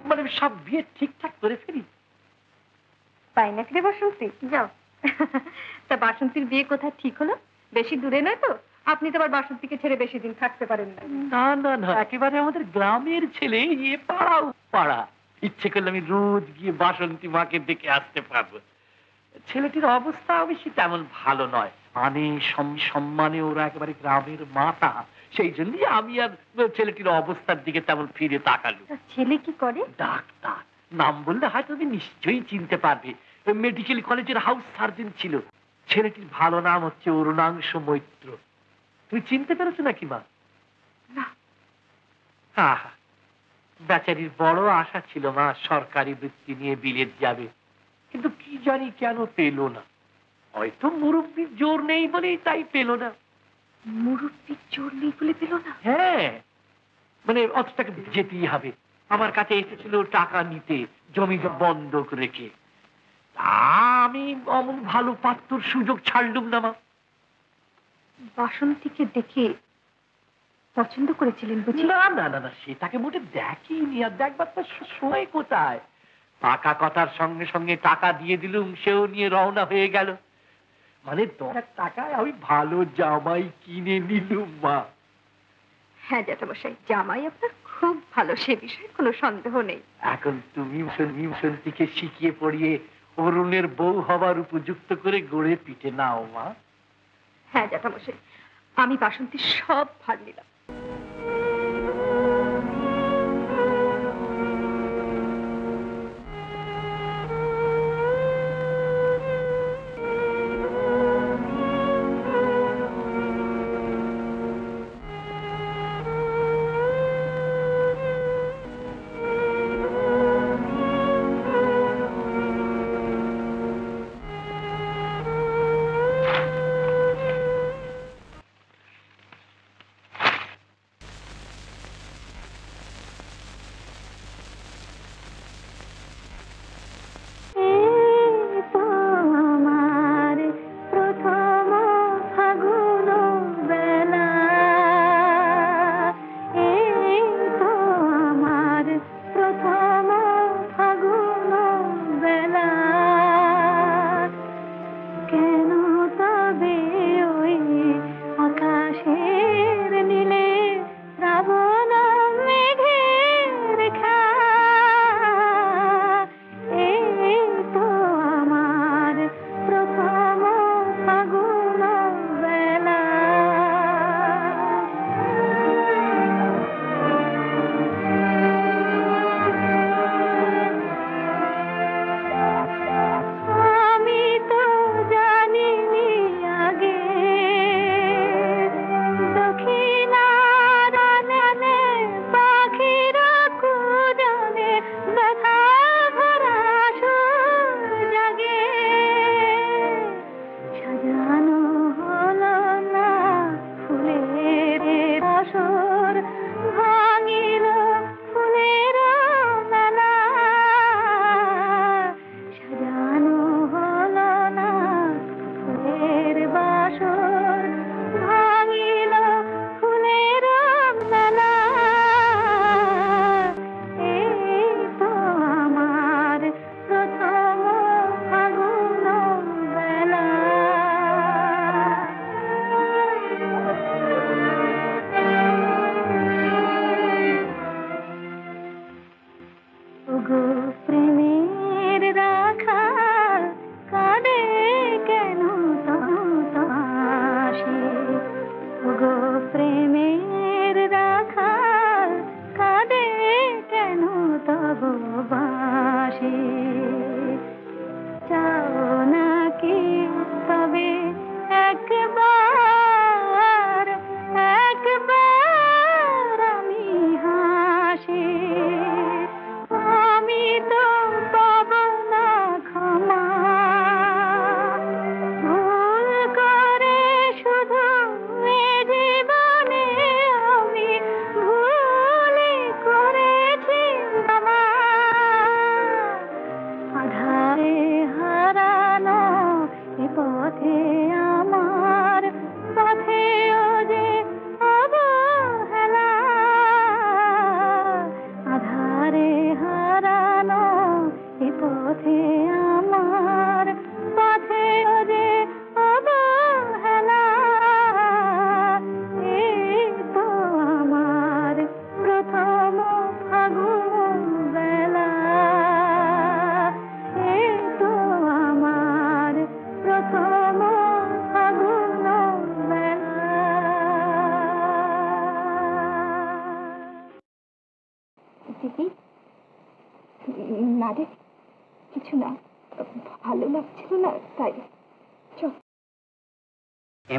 মানে সব বিয়ে ঠিকঠাক করে ফেলি। তাই নাকি রে বাসন্তী? যাও। তা বাসন্তীর বিয়ে কোথায় ঠিক হলো? বেশি দূরে নয় তো? আপনি তো আবার বাসন্তীকে ছেড়ে বেশি দিন থাকতে পারেন না। না না না একেবারে আমাদের গ্রামের ছেলে এ পাড়া পাড়া। ইচ্ছে করলে আমি রোজ গিয়ে বাসন্তী মাকে দেখে আসতে পারব। ছেলেটির অবস্থা অবশ্যই তেমন ভালো নয়। মানে সম- সম্মানে ওরা একেবারে গ্রামের মাতা। সেই জন্যই আমি আর ছেলেটির অবস্থার দিকে তেমন ফিরে তাকালু ছেলে কি করে? ডাক্তার। নাম বললে হয়তো তুমি নিশ্চয়ই চিনতে পারবে। মেডিকেল কলেজের হাউস সার্জন ছিল। ছেলেটির ভালো নাম হচ্ছে অরুণাংশ মৈত্র। তুমি চিনতে পেরেছ নাকি মা? আহা। বেচারির বড় আশা ছিল মা সরকারি বৃত্তি নিয়ে বিলেত যাবে। কিন্তু কি জানি কেন পেল না। হয়তো মুরব্বীর জোর নেই বলেই তাই পেল না। মুরব্বীর জোর নেই বলে পেল না? হ্যাঁ। মানে অত টাকা যেতেই হবে। আমার কাছে এসেছিল টাকা নিতে জমি বন্ধক রেখে। আমি অমন ভালো পাত্রর সুযোগ ছাড়লুম না মা। বাসন্তীকে দেখে পছন্দ করেছিলেন বুঝি? না না না না সে তাকে মোটে দেখিনি আর দেখবার তো সময় কোথায়? টাকা কথার সঙ্গে সঙ্গে টাকা দিয়ে দিলুম সেও নিয়ে রওনা হয়ে গেল। মানে দশ টাকায় আমি ভালো জামাই কিনে নিলুম মা। হ্যাঁ জ্যাঠামশাই জামাই আপনার খুব ভালো সে বিষয়ে কোনো সন্দেহ নেই। এখন তুমি মিমসন্তিকে শিখিয়ে পড়িয়ে অরুণের বউ হবার উপযুক্ত করে গড়ে পিঠে নাও মা। হ্যাঁ জ্যাঠামশাই আমি বাসন্তী সব ভার নিলাম।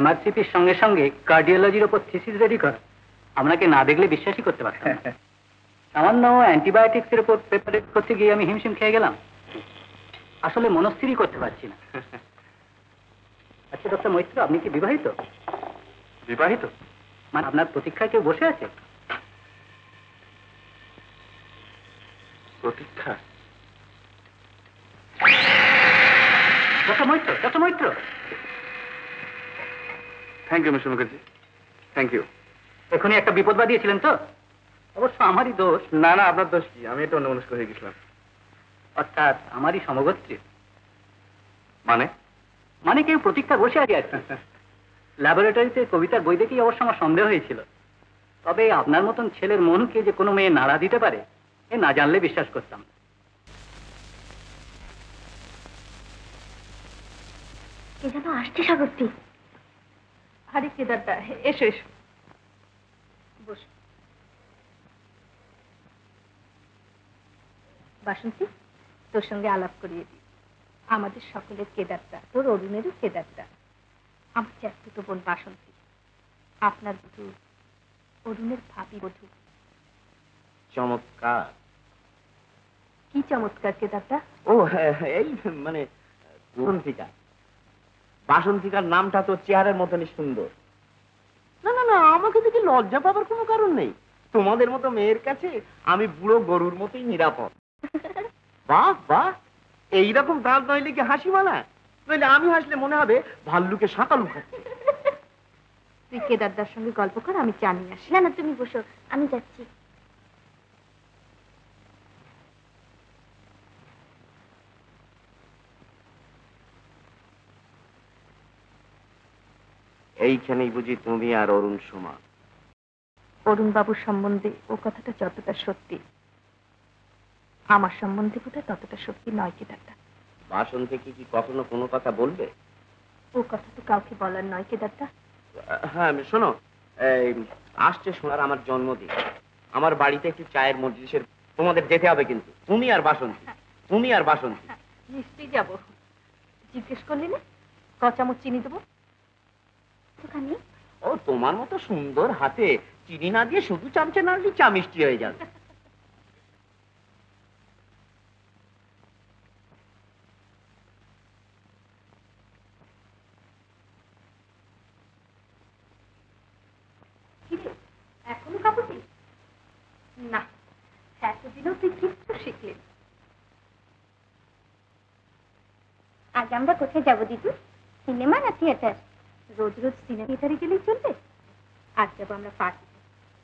এমআরসিপির সঙ্গে সঙ্গে কার্ডিওলজির ওপর থিসিস রেডি কর। আপনাকে না দেখলে বিশ্বাসই করতে পারতাম সামান্য অ্যান্টিবায়োটিক্স এর উপর প্রেপারেট করতে গিয়ে আমি হিমশিম খেয়ে গেলাম। আসলে মনস্থিরই করতে পারছি না। আচ্ছা ডক্টর মৈত্র আপনি কি বিবাহিত? বিবাহিত? মানে আপনার প্রতীক্ষায় কেউ বসে আছে? প্রতীক্ষা? Doctor Maitra doctor Maitra! Thank you mister Mukherjee thank you এখনই একটা বিপদ বাদিয়েছিলেন তো? অবশ্য আমারই দোষ। না না আপনার দোষ কি? আমি এটা অন্যমনস্ক হয়ে গেছিলাম। অর্থাৎ আমারই সমগোত্রী। মানে? মানে কেউ প্রতীক্ষা বসে আছে। আর কি ল্যাবরেটরিতে কবিতার বই দেখেই অবশ্য আমার সন্দেহ হয়েছিল। তবে আপনার মতন ছেলের মনকে যে কোনো মেয়ে নাড়া দিতে পারে এ না জানলে বিশ্বাস করতাম। কে যেন আসছে সাগরটি আরে কেদারদা এসো এসো। বস। বাসন্তী তোর সঙ্গে আলাপ করিয়ে দিই। আমাদের সকলের কেদারটা তোর অরুণেরও কেদারটা আমার চ্যাপ্তুতো বোন বাসন্তী আপনার বধূ অরুণের ভাবি বধূ। চমৎকার। কি চমৎকার কেদারটা ও হ্যাঁ, হ্যাঁ, এই মানে বাসন্তিকা বাসন্তিকার নামটা তো চেহারের মতনই সুন্দর। না না না আমাকে দেখে লজ্জা পাবার কোনো কারণ নেই। তোমাদের মতো মেয়ের কাছে আমি বুড়ো গরুর মতোই নিরাপদ। বাহ বাহ এইরকম দাঁত নইলে কি হাসি মানা নইলে আমি হাসলে মনে হবে ভাল্লুকে সাঁতালু খাচ্ছে। তুই কেদারদার সঙ্গে গল্প কর আমি নিয়ে আসি। না না তুমি বসো আমি যাচ্ছি। এইখানেই বুঝি তুমি আর অরুণ সমান অরুণ বাবুর সম্বন্ধে ও কথাটা যতটা সত্যি আমার সম্বন্ধে বোধহয় ততটা সত্যি নয় কেদারটা বাসন্তী কি কি কখনো কোনো কথা বলবে? ও কথা তো কাউকে বলার নয় কেদারটা হ্যাঁ শোনো আসছে শোনার আমার জন্মদিন। আমার বাড়িতে একটু চায়ের মজলিসের তোমাদের যেতে হবে কিন্তু। তুমি আর বাসন্তী তুমি আর বাসন্তী। নিশ্চয়ই যাব। জিজ্ঞেস করলি না? ক চামচ চিনি দেবো? একটুখানি। ও তোমার মতো সুন্দর হাতে চিনি না দিয়ে শুধু চামচে নাড়লি চা মিষ্টি হয়ে যাবে। এখনও কাপড়? না এতদিনও তুই কিচ্ছু শিখলি। আজ আমরা কোথায় যাব দিদি? সিনেমা না থিয়েটার রোজ রোজ সিনেমা থিয়েটারে গেলেই চলবে? আজ যাব আমরা পার্টি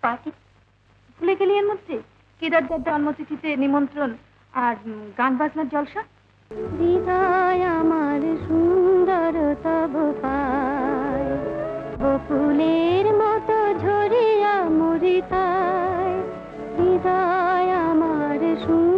পার্টি ভুলে গেলি এর মধ্যে? কেদারদার জন্মতিথিতে নিমন্ত্রণ আর গান বাজনার জলসা? হৃদয় আমার সুন্দর তব পায় বকুলের মতো ঝরিয়া মরিতায় হৃদয় আমার সুন্দর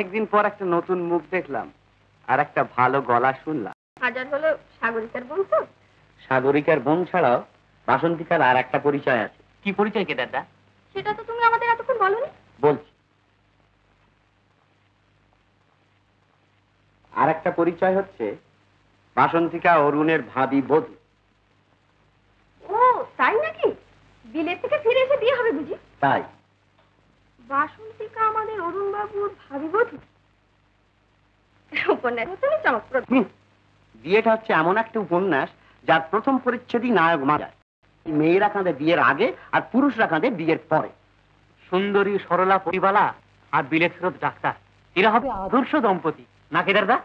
অনেকদিন পর একটা নতুন মুখ দেখলাম আর একটা ভালো গলা শুনলাম। হাজার হলো সাগরিকার তো? সাগরিকার বোন ছাড়াও বাসন্তিকার আর একটা পরিচয় আছে। কি পরিচয় কে দাদা? সেটা তো তুমি আমাদের এতক্ষণ বলনি। বলছি। আর একটা পরিচয় হচ্ছে বাসন্তিকা অরুণের ভাবি বধূ। ও তাই নাকি? বিলেত থেকে ফিরে এসে বিয়ে হবে বুঝি? তাই। বাসন্তিকা আমাদের অরুণ বাবুর উপন্যাস। মতনই চমৎকার। বিয়েটা হচ্ছে এমন একটা উপন্যাস যার প্রথম পরিচ্ছেদই নায়ক মারা মেয়েরা কাঁদে বিয়ের আগে আর পুরুষরা কাঁদে বিয়ের পরে। সুন্দরী সরলা পরিবালা আর বিলেত ফেরত ডাক্তার। এরা হবে আদর্শ দম্পতি। না কেদারদা।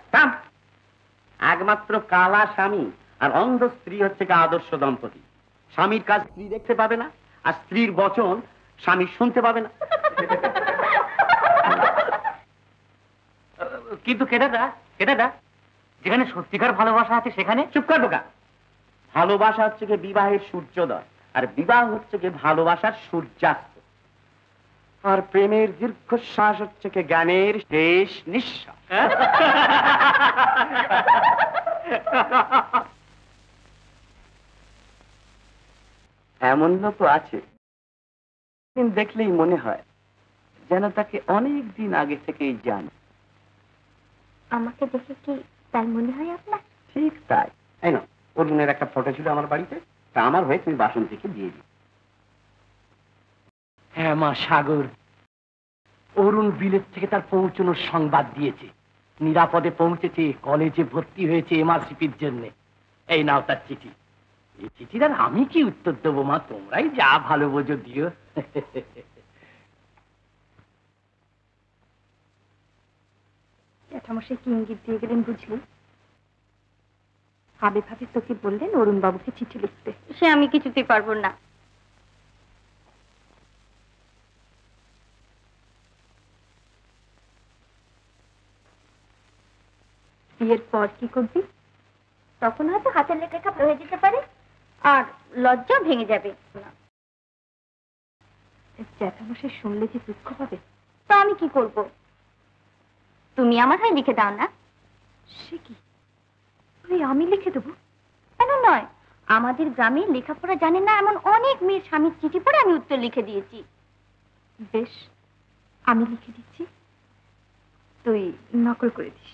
একমাত্র কালা স্বামী আর অন্ধ স্ত্রী হচ্ছে কি আদর্শ দম্পতি। স্বামীর কাজ স্ত্রী দেখতে পাবে না আর স্ত্রীর বচন স্বামী শুনতে পাবে না। কিন্তু কেদারদা কেদারদা যেখানে সত্যিকার ভালোবাসা আছে সেখানে? চুপ কর বোকা। ভালোবাসা হচ্ছে কি বিবাহের সূর্যোদয় আর বিবাহ হচ্ছে কি ভালোবাসার সূর্যাস্ত। আর প্রেমের দীর্ঘশ্বাস হচ্ছে কি জ্ঞানের শেষ নিঃশ্বাস। এমন লোক আছে দিন দেখলেই মনে হয় যেন তাকে অনেক দিন আগে থেকেই জানি। আমাকে দেখে কি তাই মনে হয় আপনার? ঠিক তাই। এই না অর্জুনের একটা ফটো ছিল আমার বাড়িতে তা আমার হয়ে তুমি বাসন থেকে দিয়ে দিও। হ্যাঁ মা সাগর। অরুণ বিলেত থেকে তার পৌঁছানোর সংবাদ দিয়েছে। নিরাপদে পৌঁছেছে কলেজে ভর্তি হয়েছে এমআরসিপির জন্য। এই নাও তার চিঠি। এই চিঠির আর আমি কি উত্তর দেবো মা? তোমরাই যা ভালো বোঝো দিও। জ্যাঠামশাই কি ইঙ্গিত দিয়ে গেলেন বুঝলি ভাবে ভাবে তোকে বললেন অরুণ বাবুকে চিঠি লিখতে। সে আমি কিছুতেই পারব না। বিয়ের পর কি করবি? তখন হয়তো হাতের লেখা কাপ হয়ে যেতে পারে। আর লজ্জা ভেঙে যাবে। জ্যাঠামশাই শুনলে যে দুঃখ হবে তা আমি কি করব? তুমি আমার হয়ে লিখে দাও না। সে কি? আমি লিখে দেবো? কেন নয়? আমাদের গ্রামে লেখাপড়া জানে না এমন অনেক মেয়ের স্বামীর চিঠি পড়ে আমি উত্তর লিখে দিয়েছি। বেশ আমি লিখে দিচ্ছি। তুই নকল করে দিস।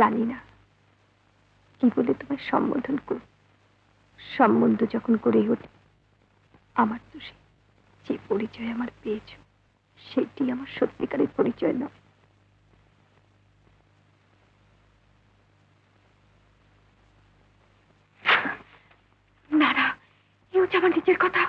জানি না। কি বলে তোমায় সম্বোধন করব? সম্বন্ধ যখন করেই ওঠে, আমার তো সে যে পরিচয় আমার পেয়েছ, সেটি আমার সত্যিকারের পরিচয় নয়। না না, এ হচ্ছে আমার নিজের কথা।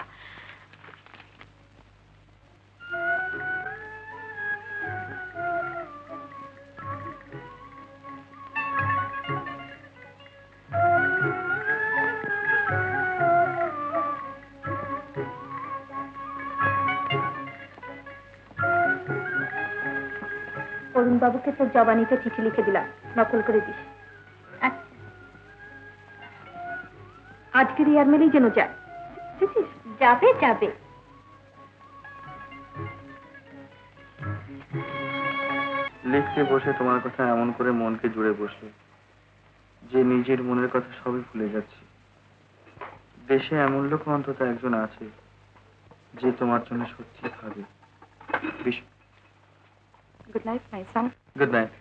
বাবুকে তোর জবানিতে চিঠি লিখে দিলাম। নকল করে দিস। আচ্ছা। আজকের ইয়ার মেলেই যেন যায়। যাবে যাবে। লিখতে বসে তোমার কথা এমন করে মনকে জুড়ে বসে যে নিজের মনের কথা সবই ভুলে যাচ্ছে। দেশে এমন লোক অন্তত একজন আছে যে তোমার জন্য সত্যি ভাবে good night my son good night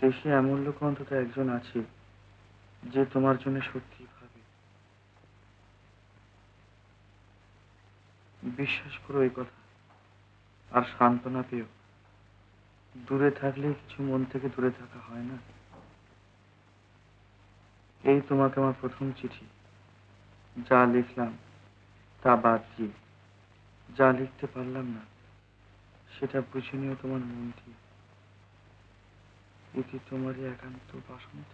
দেশে এমন লোক অন্তত একজন আছে, যে তোমার জন্য সত্যি ভাবে। বিশ্বাস করো এই কথা, আর সান্ত্বনা পেও। দূরে থাকলে কিছু মন থেকে দূরে থাকা হয় না। এই তোমাকে আমার প্রথম চিঠি, যা লিখলাম। তা বাদ দিয়ে যা লিখতে পারলাম না, সেটা বুঝে নিও তোমার মন দিয়ে। এটি তোমারই একান্ত বাসন্ত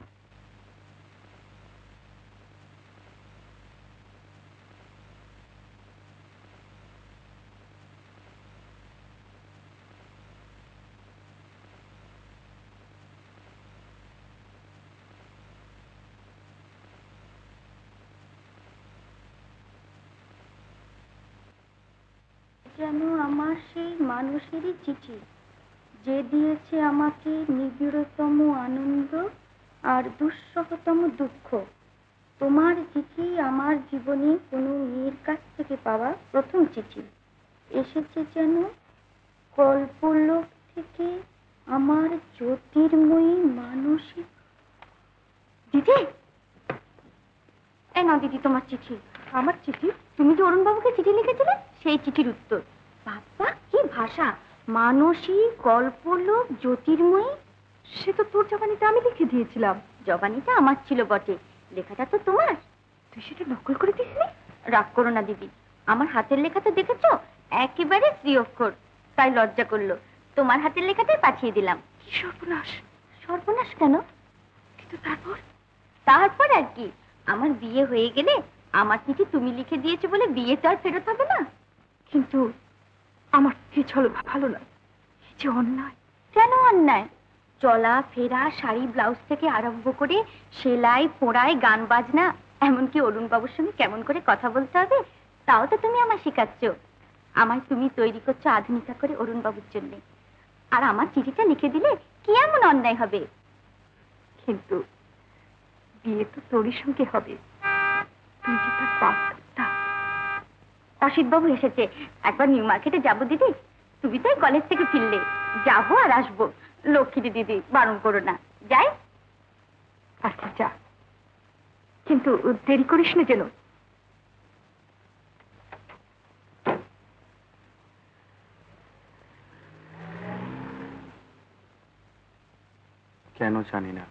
যেন আমার সেই মানুষেরই চিঠি, যে দিয়েছে আমাকে নিবিড়তম আনন্দ আর দুঃসহতম দুঃখ। তোমার চিঠি আমার জীবনে কোনো মেয়ের কাছ থেকে পাওয়া প্রথম চিঠি। এসেছে যেন কল্পলোক থেকে আমার জ্যোতির্ময়ী মানসিক দিদি? এ না দিদি তোমার চিঠি। আমার চিঠি? তুমি যে অরুণবাবুকে চিঠি লিখেছিলে সেই চিঠির উত্তর। বাবা কি ভাষা? মানসী কল্পলোক জ্যোতির্ময়ী? সে তো তোর জবানিটা আমি লিখে দিয়েছিলাম। জবানিটা আমার ছিল বটে। লেখাটা তো তোমার। তুই সেটা নকল করে দিসনি? রাগ করো না দিদি। আমার হাতের লেখা তো দেখেছ? একেবারে শ্রী অক্ষর তাই লজ্জা করল। তোমার হাতের লেখাটাই পাঠিয়ে দিলাম। কি সর্বনাশ। সর্বনাশ কেন? কিন্তু তারপর? তারপর আর কি। আমার বিয়ে হয়ে গেলে আমার চিঠি তুমি লিখে দিয়েছ বলে বিয়ে তো আর ফেরত হবে না। কিন্তু আমার কি চলো ভালো নয়। যে অন্যায়। কেন অন্যায়? চলা, ফেরা, শাড়ি, ব্লাউজ থেকে আরম্ভ করে সেলাই, পোড়াই, গান বাজনা, এমনকি অরুণ বাবুর সঙ্গে কেমন করে কথা বলতে হবে, তাও তো তুমি আমার শেখাচ্ছ। আমায় তুমি তৈরি করছ আধুনিকা করে অরুণ বাবুর জন্য। আর আমার চিঠিটা লিখে দিলে কি এমন অন্যায় হবে? কিন্তু বিয়ে তো তোরই সঙ্গে হবে। তুই যে তার বাস্তবটা বাবু এসেছে। একবার নিউ মার্কেটে যাব, দিদি। তুমি কলেজ থেকে ফিরলে। যাব আর আসব। দিদি, বারণ করো না। যাই। আচ্ছা যা। কিন্তু দেরি করিস না যেন। কেন জানি না।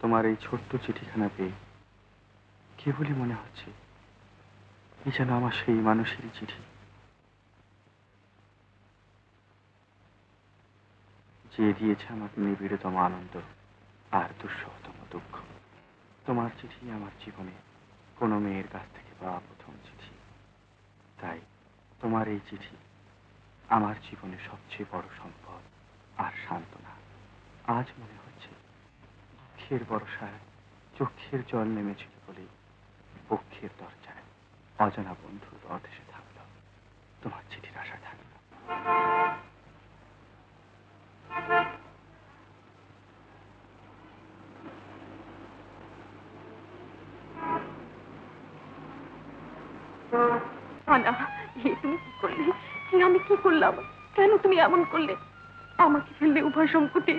তোমার এই ছোট্ট চিঠিখানা পেয়ে কেবলই মনে হচ্ছে? এই যেন আমার সেই মানুষেরই চিঠি। যে দিয়েছে আমাকে নিবিড়তম আনন্দ আর দুঃসহতম দুঃখ। তোমার চিঠি আমার জীবনে কোনো মেয়ের কাছ থেকে পাওয়া প্রথম চিঠি। তাই তোমার এই চিঠি আমার জীবনে সবচেয়ে বড় সম্পদ আর সান্ত্বনা। আজ মনে হচ্ছে, দুঃখের বর্ষায় চোখের জল নেমেছিল বলে পক্ষের দরজায় অজানা বন্ধুর রথ এসে থাকল তোমার চিঠির আশা থাকল। করলে? আমি কি করলাম? কেন তুমি এমন করলে? আমাকে ফেললে উভয় সম্পত্তি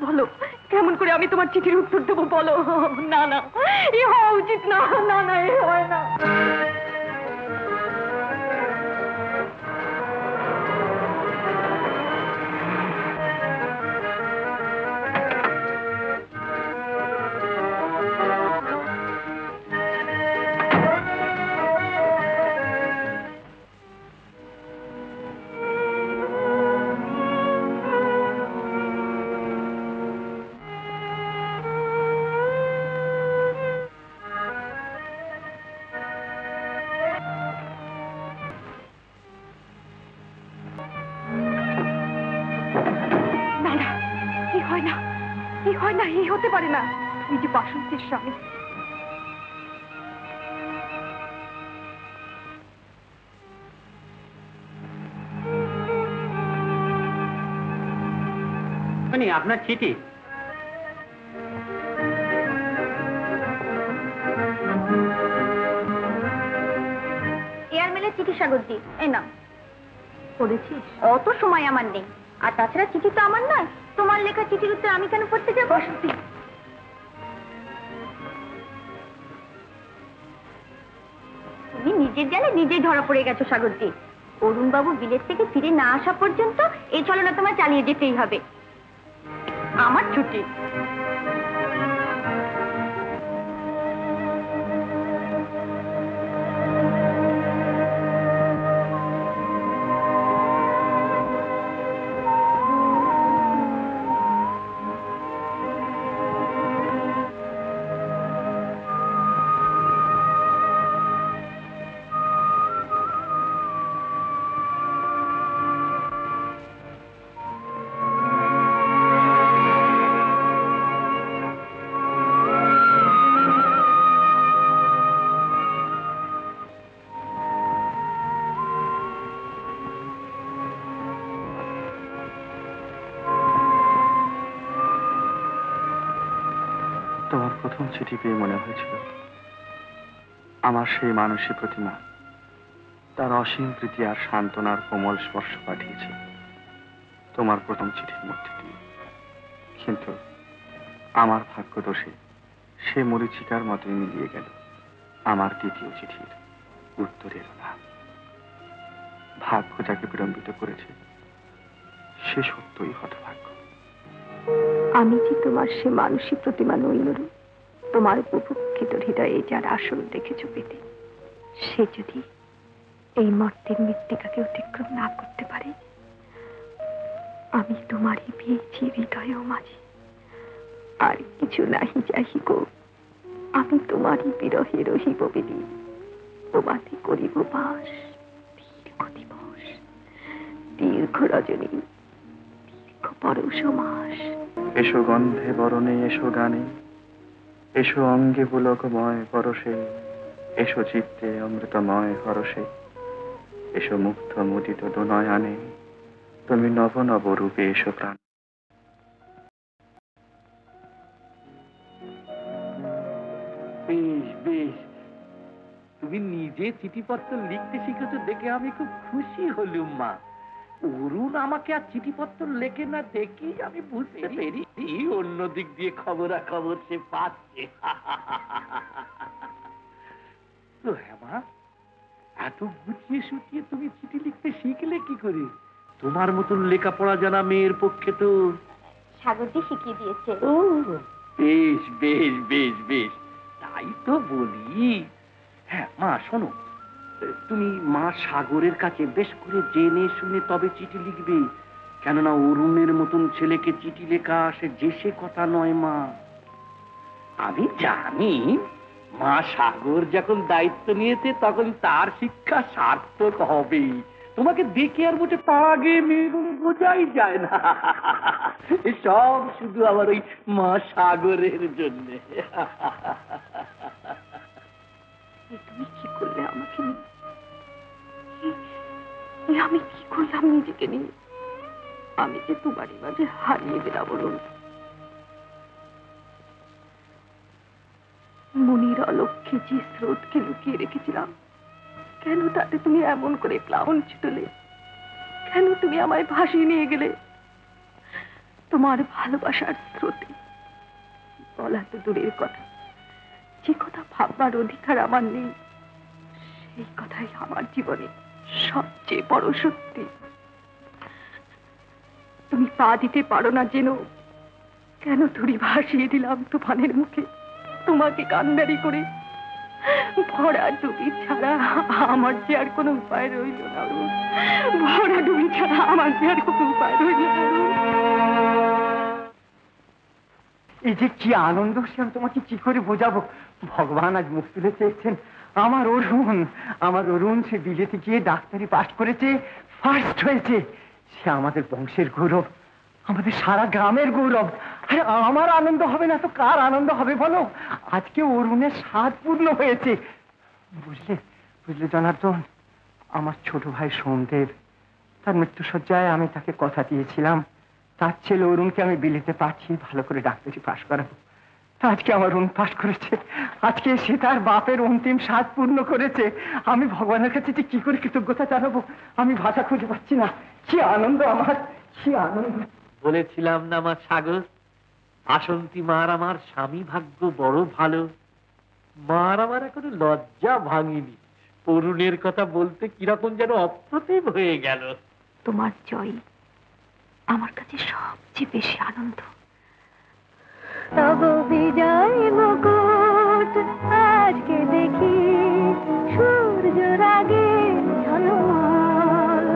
বলো কেমন করে আমি তোমার চিঠির উত্তর দেবো বলো? না না, এ হওয়া উচিত না না না, এ হয় না। না না এই হতে পারে না। তুই যে বাসন্তের স্বামী মানে আপনার চিঠি? এয়ার চিঠি সাগর দি এই না পড়েছিস অত সময় আমার নেই। আর তাছাড়া চিঠি তো আমার নয়। তোমার লেখা চিঠির উত্তর আমি কেন পড়তে যাব? বসন্তি তুমি নিজের জালে নিজেই ধরা পড়ে গেছো সাগরদি অরুণবাবু বিলেত থেকে ফিরে না আসা পর্যন্ত এই চলনা তোমার চালিয়ে যেতেই হবে। আমার ছুটি। চিঠি পেয়ে মনে হয়েছিল। আমার সেই মানসী প্রতিমা, তার অসীম প্রীতি আর সান্ত্বনার কোমল স্পর্শ পাঠিয়েছে। তোমার প্রথম চিঠির মধ্যে দিয়ে। কিন্তু আমার ভাগ্য দোষে সে মরিচিকার মতোই মিলিয়ে গেল। আমার দ্বিতীয় চিঠির উত্তরের না। ভাগ্য যাকে বিলম্বিত করেছে, সে সত্যই হতভাগ্য। আমি যে তোমার সে মানসী প্রতিমা নই নরু তোমার বুভুক্ষিত হৃদয়ে যার আসল দেখেছ পেতে সে যদি এই মর্তের মৃত্তিকাকে অতিক্রম না করতে পারে, আমি তোমারই পেয়েছি হৃদয় মাঝে। আর কিছু নাহি যাহি গো, আমি তোমারই বিরহে রহিব বিধি তোমাতে করিব বাস, দীর্ঘ দিবস, দীর্ঘ রজনী, দীর্ঘ পরশ মাস। এসো গন্ধে বরণে, এসো গানে। এসো অঙ্গে পুলকময় পরশে। এসো চিত্তে অমৃতময় হরসে এসো মুগ্ধ মুদিত দোনয়ানে তুমি নব নব রূপে এসো প্রাণ। বেশ বেশ। তুমি নিজে চিঠিপত্র লিখতে শিখেছো দেখে আমি খুব খুশি হলুম, মা। অরুণ আমাকে আর চিঠিপত্র লেখে না দেখি আমি বুঝতে পেরেছি। অন্য দিক দিয়ে খবরা খবর সে পাচ্ছে। তো হ্যাঁ এত গুছিয়ে সুটিয়ে তুমি চিঠি লিখতে শিখলে কি করে? তোমার মতন লেখাপড়া জানা মেয়ের পক্ষে তো সাগরদি শিখিয়ে দিয়েছে। ও বেশ বেশ বেশ বেশ। তাই তো বলি। হ্যাঁ মা শোনো তুমি মা সাগরের কাছে বেশ করে জেনে শুনে তবে চিঠি লিখবে। কেননা অরুণের মতন ছেলেকে চিঠি লেখা সে যে সে কথা নয়, মা। আমি জানি মা সাগর যখন দায়িত্ব নিয়েছে তখন তার শিক্ষা সার্থক হবেই। তোমাকে দেখে আর বলছে তার আগে মেয়ে বোঝাই যায় না। সব শুধু আমার ওই মা সাগরের জন্যে। তুমি কি করলে আমাকে এ আমি কি করলাম নিজেকে নিয়ে? আমি যে মাঝে হারিয়ে গেলাম বলুন মনির যে স্রোতকে লুকিয়ে রেখেছিলাম, কেন তাতে তুমি এমন করে প্লাবন কেন তুমি আমায় ভাসিয়ে নিয়ে গেলে? তোমার ভালোবাসার স্রোতে বলা তো দূরের কথা। যে কথা ভাববার অধিকার আমার নেই, সেই কথাই আমার জীবনে। সবচেয়ে বড় সত্যি তুমি পা দিতে পারো না যেন কেন ধরি ভাসিয়ে দিলাম তুফানের মুখে? তোমাকে কান্দারি করে ভরা ডুবি ছাড়া আমার যে আর কোনো উপায় রইল না। ভরা ডুবি ছাড়া আমার যে আর কোনো উপায় রইল না এই যে কি আনন্দ, সে আমি তোমাকে কি করে বোঝাবো? ভগবান আজ মুখ তুলে চেয়েছেন। আমার অরুণ আমার অরুণ সে বিলেতে গিয়ে ডাক্তারি পাশ করেছে, ফার্স্ট হয়েছে। সে আমাদের বংশের গৌরব, আমাদের সারা গ্রামের গৌরব। আরে, আমার আনন্দ হবে না তো কার আনন্দ হবে বলো? আজকে অরুণের সাত পূর্ণ হয়েছে। বুঝলে বুঝলে জনার্দন, আমার ছোট ভাই সোমদেব, তার মৃত্যুসজ্জায় আমি তাকে কথা দিয়েছিলাম। তার ছেলে অরুণকে আমি বিলেতে পাঠিয়ে ভালো করে ডাক্তারি পাশ করাবো। আজকে আমার অরুণ পাশ করেছে। আজকে সে তার বাপের অন্তিম স্বাদ পূর্ণ করেছে। আমি ভগবানের কাছে যে কি করে কৃতজ্ঞতা জানাব আমি ভাষা খুঁজে পাচ্ছি না। কি আনন্দ আমার কি আনন্দ। বলেছিলাম না আমার সাগর আসন্তি মার আমার স্বামী ভাগ্য বড় ভালো। মার আমার এখনও লজ্জা ভাঙিনি। অরুণের কথা বলতে কীরকম যেন অপ্রতিভ হয়ে গেল। তোমার জয় আমার কাছে সবচেয়ে বেশি আনন্দ। তব বিজয় মুকুট আজকে দেখি সূর্য রাগে ঝলমল।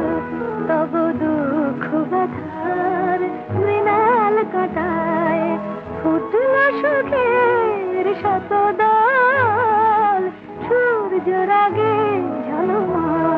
তব দুঃখ ব্যথার মৃণাল কাটায় ফুটল সুখের শতদল সূর্য রাগে ঝলমল।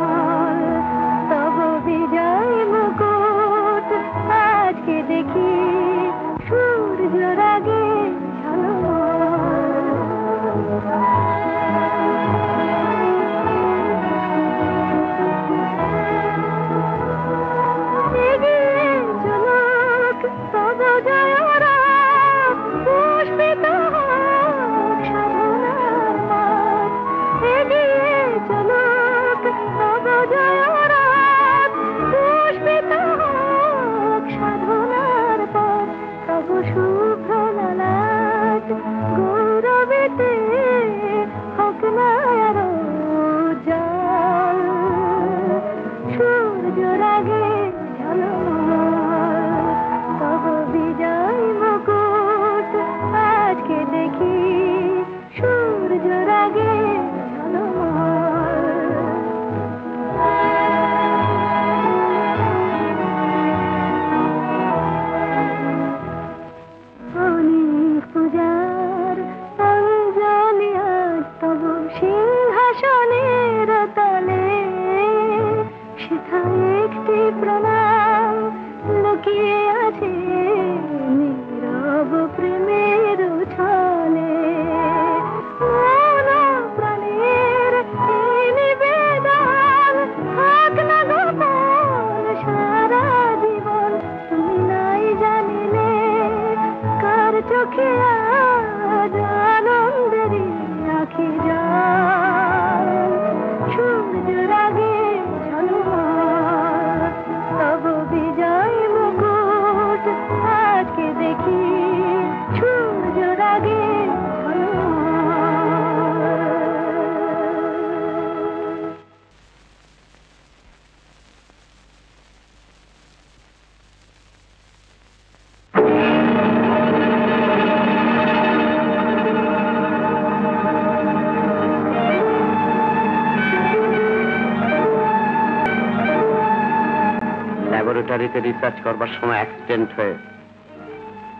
রিসার্চ করবার সময় অ্যাক্সিডেন্ট হয়ে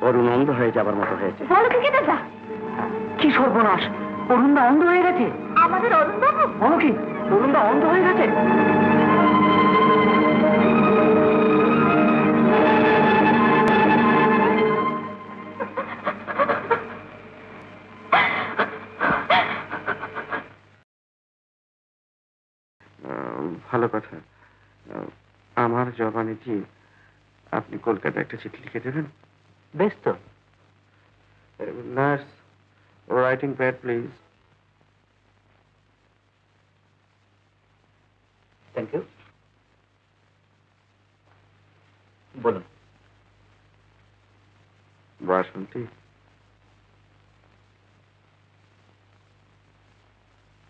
অরুণ অন্ধ হয়ে যাবার মতো হয়েছে। একটা চিঠি লিখে দেবেন বেশ তো। Nurse, writing pad, please. Thank you বলুন। বাসন্তী।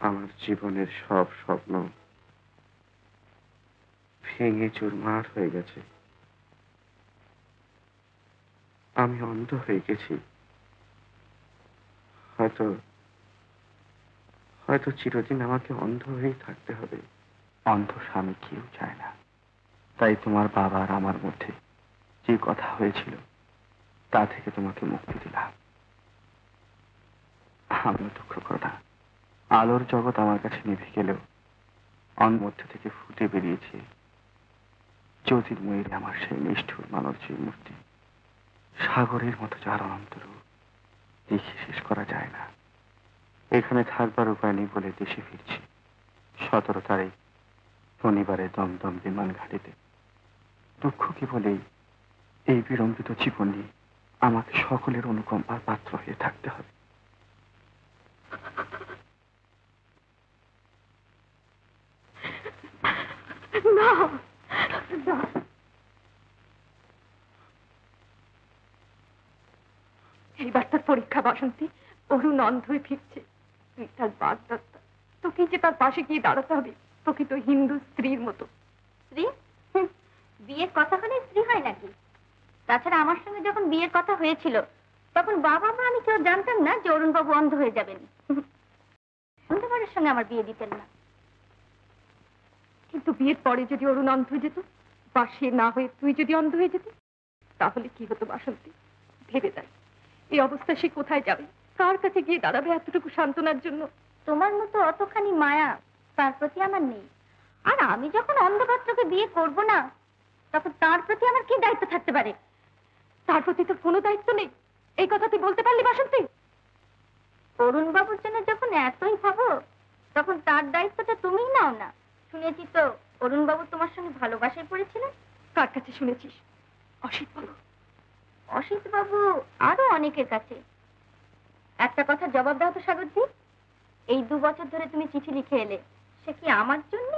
আমার জীবনের সব স্বপ্ন ভেঙে চুরমার হয়ে গেছে। আমি অন্ধ হয়ে গেছি। হয়তো হয়তো চিরদিন আমাকে অন্ধ হয়েই থাকতে হবে। অন্ধ স্বামী কেউ চায় না। তাই তোমার বাবা আর আমার মধ্যে যে কথা হয়েছিল, তা থেকে তোমাকে মুক্তি দিলাম। আমিও দুঃখ করা আলোর জগৎ আমার কাছে নিভে গেলেও অন মধ্যে থেকে ফুটে বেরিয়েছে। জ্যোতির্ময়ীর আমার সেই নিষ্ঠুর মানবজীব মূর্তি। সাগরের মতো যার অনন্ত রূপ দেখে শেষ করা যায় না। এখানে থাকবার উপায় নেই বলে দেশে ফিরছি। সতেরো তারিখ, শনিবারে দমদম বিমান ঘাটিতে। দুঃখ কি বলেই এই বিলম্বিত জীবনে আমাকে সকলের অনুকম্পার পাত্র হয়ে থাকতে হবে। না না। এইবার তার পরীক্ষা বাসন্তী অরুণ অন্ধ হয়ে ফিরছে। তুই তার বাগদত্তা তোকে যে তার পাশে গিয়ে দাঁড়াতে হবে তোকে তো হিন্দু স্ত্রীর মতো। স্ত্রী? বিয়ের কথা হলে স্ত্রী হয় নাকি? তাছাড়া আমার সঙ্গে যখন বিয়ের কথা হয়েছিল তখন বাবা মা আমি কেউ জানতাম না যে অরুণ বাবু অন্ধ হয়ে যাবেন। অন্ধকারের সঙ্গে আমার বিয়ে দিতেন না। কিন্তু বিয়ের পরে যদি অরুণ অন্ধ হয়ে যেত বা সে না হয়ে তুই যদি অন্ধ হয়ে যেত তাহলে কি হতো বাসন্তী? ভেবে দেয় এই অবস্থায় সে কোথায় যাবে? কার কাছে গিয়ে দাঁড়াবে এতটুকু সান্ত্বনার জন্য? তোমার মতো অতখানি মায়া তার প্রতি আমার নেই। আর আমি যখন অন্ধপাত্রকে বিয়ে করব না তখন তার প্রতি আমার কি দায়িত্ব থাকতে পারে? তার প্রতি তোর কোনো দায়িত্ব নেই? এই কথা তুই বলতে পারলি বাসন্তী? অরুণ বাবুর জন্য যখন এতই ভাবো তখন তার দায়িত্বটা তুমিই নাও না। শুনেছি তো অরুণ বাবু তোমার সঙ্গে ভালোবাসায় পড়েছিলেন? কার কাছে শুনেছিস? অসিত বাবু। অসিত বাবু আরও অনেকের কাছে। একটা কথা জবাব দাও তো সাগরজি এই দু বছর ধরে তুমি চিঠি লিখে এলে, সে কি আমার জন্য?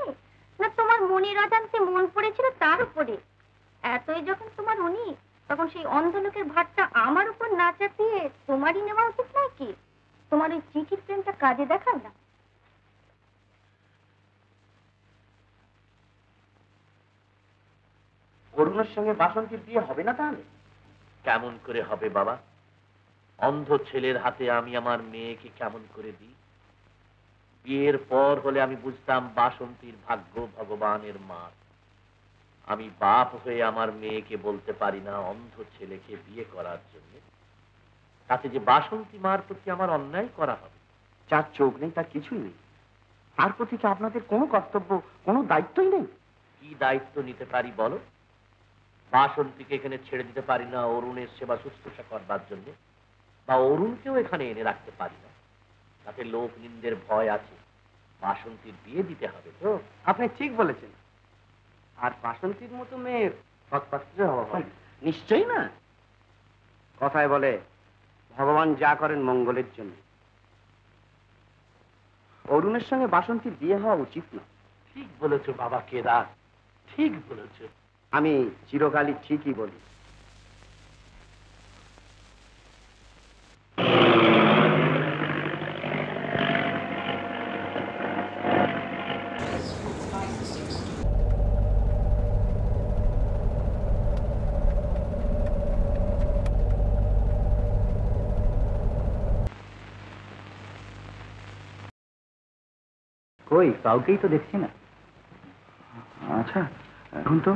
না তোমার মনের অজান্তে মন পড়েছিল তার উপরে? এতই যখন তোমার উনি তখন সেই অন্ধ লোকের ভাতটা আমার উপর না চাপিয়ে তোমারই নেওয়া উচিত নয় কি? তোমার ওই চিঠির প্রেমটা কাজে দেখাও না। অরুণের সঙ্গে বাসন্তীর বিয়ে হবে না তাহলে? কেমন করে হবে বাবা? অন্ধ ছেলের হাতে আমি আমার মেয়েকে কেমন করে দিই? বিয়ের পর হলে আমি বুঝতাম বাসন্তীর ভাগ্য ভগবানের মা আমি বাপ হয়ে আমার মেয়েকে বলতে পারি না অন্ধ ছেলেকে বিয়ে করার জন্য। তাতে যে বাসন্তী মার প্রতি আমার অন্যায় করা হবে, যার চোখ নেই তার কিছুই নেই। তার প্রতি আপনাদের কোনো কর্তব্য, কোনো দায়িত্বই নেই? কি দায়িত্ব নিতে পারি বলো? বাসন্তীকে এখানে ছেড়ে দিতে পারি না অরুণের সেবা শুশ্রূষা করবার জন্য। বা অরুণকেও এখানে এনে রাখতে পারি না। তাতে লোক নিন্দের ভয় আছে। বাসন্তীর বিয়ে দিতে হবে তো। আপনি ঠিক বলেছেন। আর বাসন্তীর মতো মেয়ের সৎপাত্রে হওয়া হয়। নিশ্চয়ই না। কথায় বলে ভগবান যা করেন মঙ্গলের জন্য। অরুণের সঙ্গে বাসন্তীর বিয়ে হওয়া উচিত না। ঠিক বলেছ বাবা কেদার ঠিক বলেছ। আমি চিরকালই ঠিকই বলি। কই কাউকেই তো দেখছি না। আচ্ছা এখন তো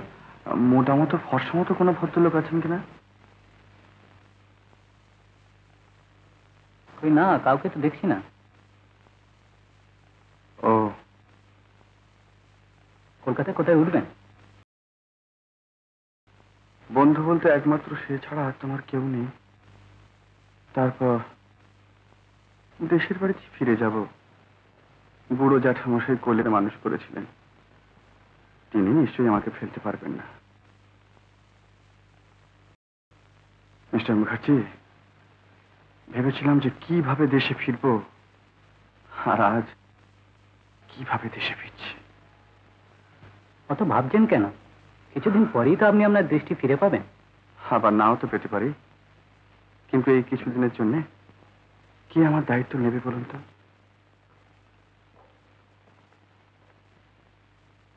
মোটামতো ফর্সা মতো কোনো ভদ্রলোক আছেন কিনা? কই না কাউকে তো দেখছি না। ও। কলকাতায় কোথায় উঠবেন? বন্ধু বলতে একমাত্র সে ছাড়া আর তোমার কেউ নেই। তারপর দেশের বাড়িতে ফিরে যাব। বুড়ো জ্যাঠামশাই কোলের মানুষ করেছিলেন। তিনি নিশ্চয়ই আমাকে ফেলতে পারবেন না। মিস্টার মুখার্জি ভেবেছিলাম যে কীভাবে দেশে ফিরবো আর আজ কীভাবে দেশে ফিরছি। অত ভাবছেন কেন? কিছুদিন পরেই তো আপনি আপনার দৃষ্টি ফিরে পাবেন। আবার নাও তো পেতে পারি। কিন্তু এই কিছুদিনের জন্যে কি আমার দায়িত্ব নেবে বলুন তো?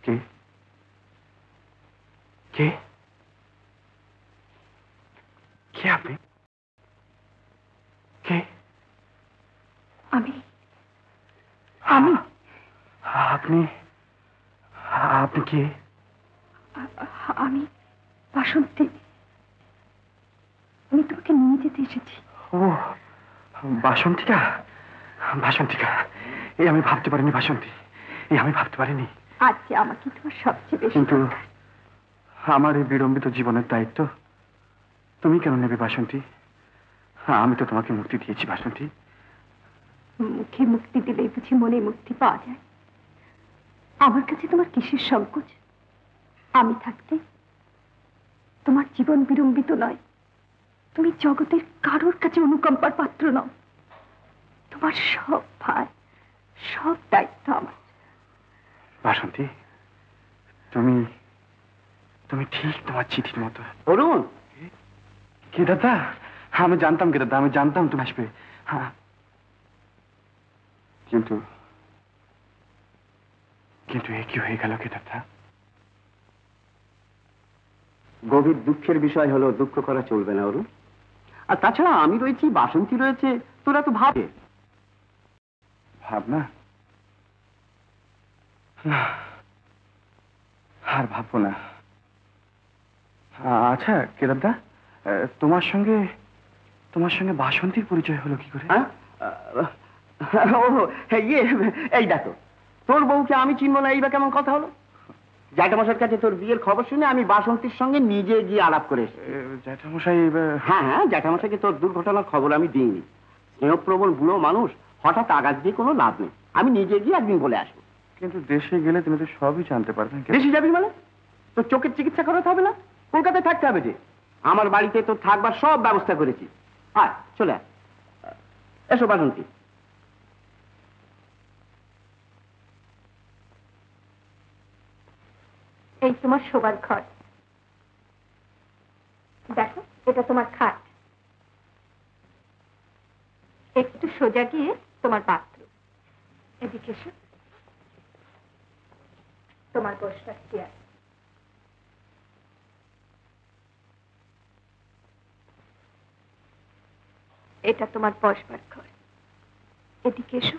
কে? কে কে আপনি কে আমি আমি আপনি আপনি কে আমি বাসন্তী আমি তোমাকে নিয়ে যেতে এসেছি। ও বাসন্তিকা? বাসন্তিকা এই আমি ভাবতে পারিনি বাসন্তী। এই আমি ভাবতে পারিনি। আজ যে আমাকে তোমার সবচেয়ে বেশি কিন্তু আমার এই বিড়ম্বিত জীবনের দায়িত্ব। তুমি কেন নেবে বাসন্তী? হ্যাঁ আমি তো তোমাকে মুক্তি দিয়েছি বাসন্তী। মুখে মুক্তি দিলেই বুঝি মনে মুক্তি পাওয়া যায়। আমার কাছে তোমার কিসের সংকোচ? আমি থাকতে তোমার জীবন বিড়ম্বিত নয়। তুমি জগতের কারোর কাছে অনুকম্পার পাত্র নও। তোমার সব ভার সব দায়িত্ব আমার। বাসন্তী তুমি তুমি ঠিক তোমার চিঠির মতো। অরুণ! কে? দাদা? হ্যাঁ আমি জানতাম কে দাদা আমি জানতাম তুমি আসবে। হ্যাঁ। কিন্তু কিন্তু এ কি হয়ে গেল কে দাদা? গভীর দুঃখের বিষয় হলো দুঃখ করা চলবে না অরুণ। আর তাছাড়া আমি রয়েছি বাসন্তী রয়েছে তোরা তো ভাবে ভাবনা? আর ভাববো না। আচ্ছা কেদারদা তোমার সঙ্গে তোমার সঙ্গে বাসন্তীর পরিচয় হলো কি করে? হ্যাঁ? হ্যাঁ, ইয়ে এই দেখো তোর বউকে আমি চিনবো না এই বা কেমন কথা হলো? জ্যাঠামশার কাছে তোর বিয়ের খবর শুনে আমি বাসন্তীর সঙ্গে নিজে গিয়ে আলাপ করে। জ্যাঠামশাই হ্যাঁ হ্যাঁ জ্যাঠামশাইকে তোর দুর্ঘটনার খবর আমি দিইনি। স্নেহপ্রবণ বুড়ো মানুষ হঠাৎ আঘাত দিয়ে কোনো লাভ নেই। আমি নিজে গিয়ে একদিন বলে আসব। কিন্তু দেশে গেলে তুমি তো সবই জানতে পারবে দেশে যাবি মানে? তোর চোখের চিকিৎসা করাতে হবে না? কলকাতায় থাকতে হবে যে। আমার বাড়িতে তোর থাকবার সব ব্যবস্থা করেছি। আয়, চলে আয়। এসো বাসন্তী। এই তোমার শোবার ঘর। দেখো, এটা তোমার খাট। একটু সোজা গিয়ে তোমার পাত্র এদিকে তোমার বসবার চেয়ার এটা তোমার বসবার ঘর। এদিকে এসো।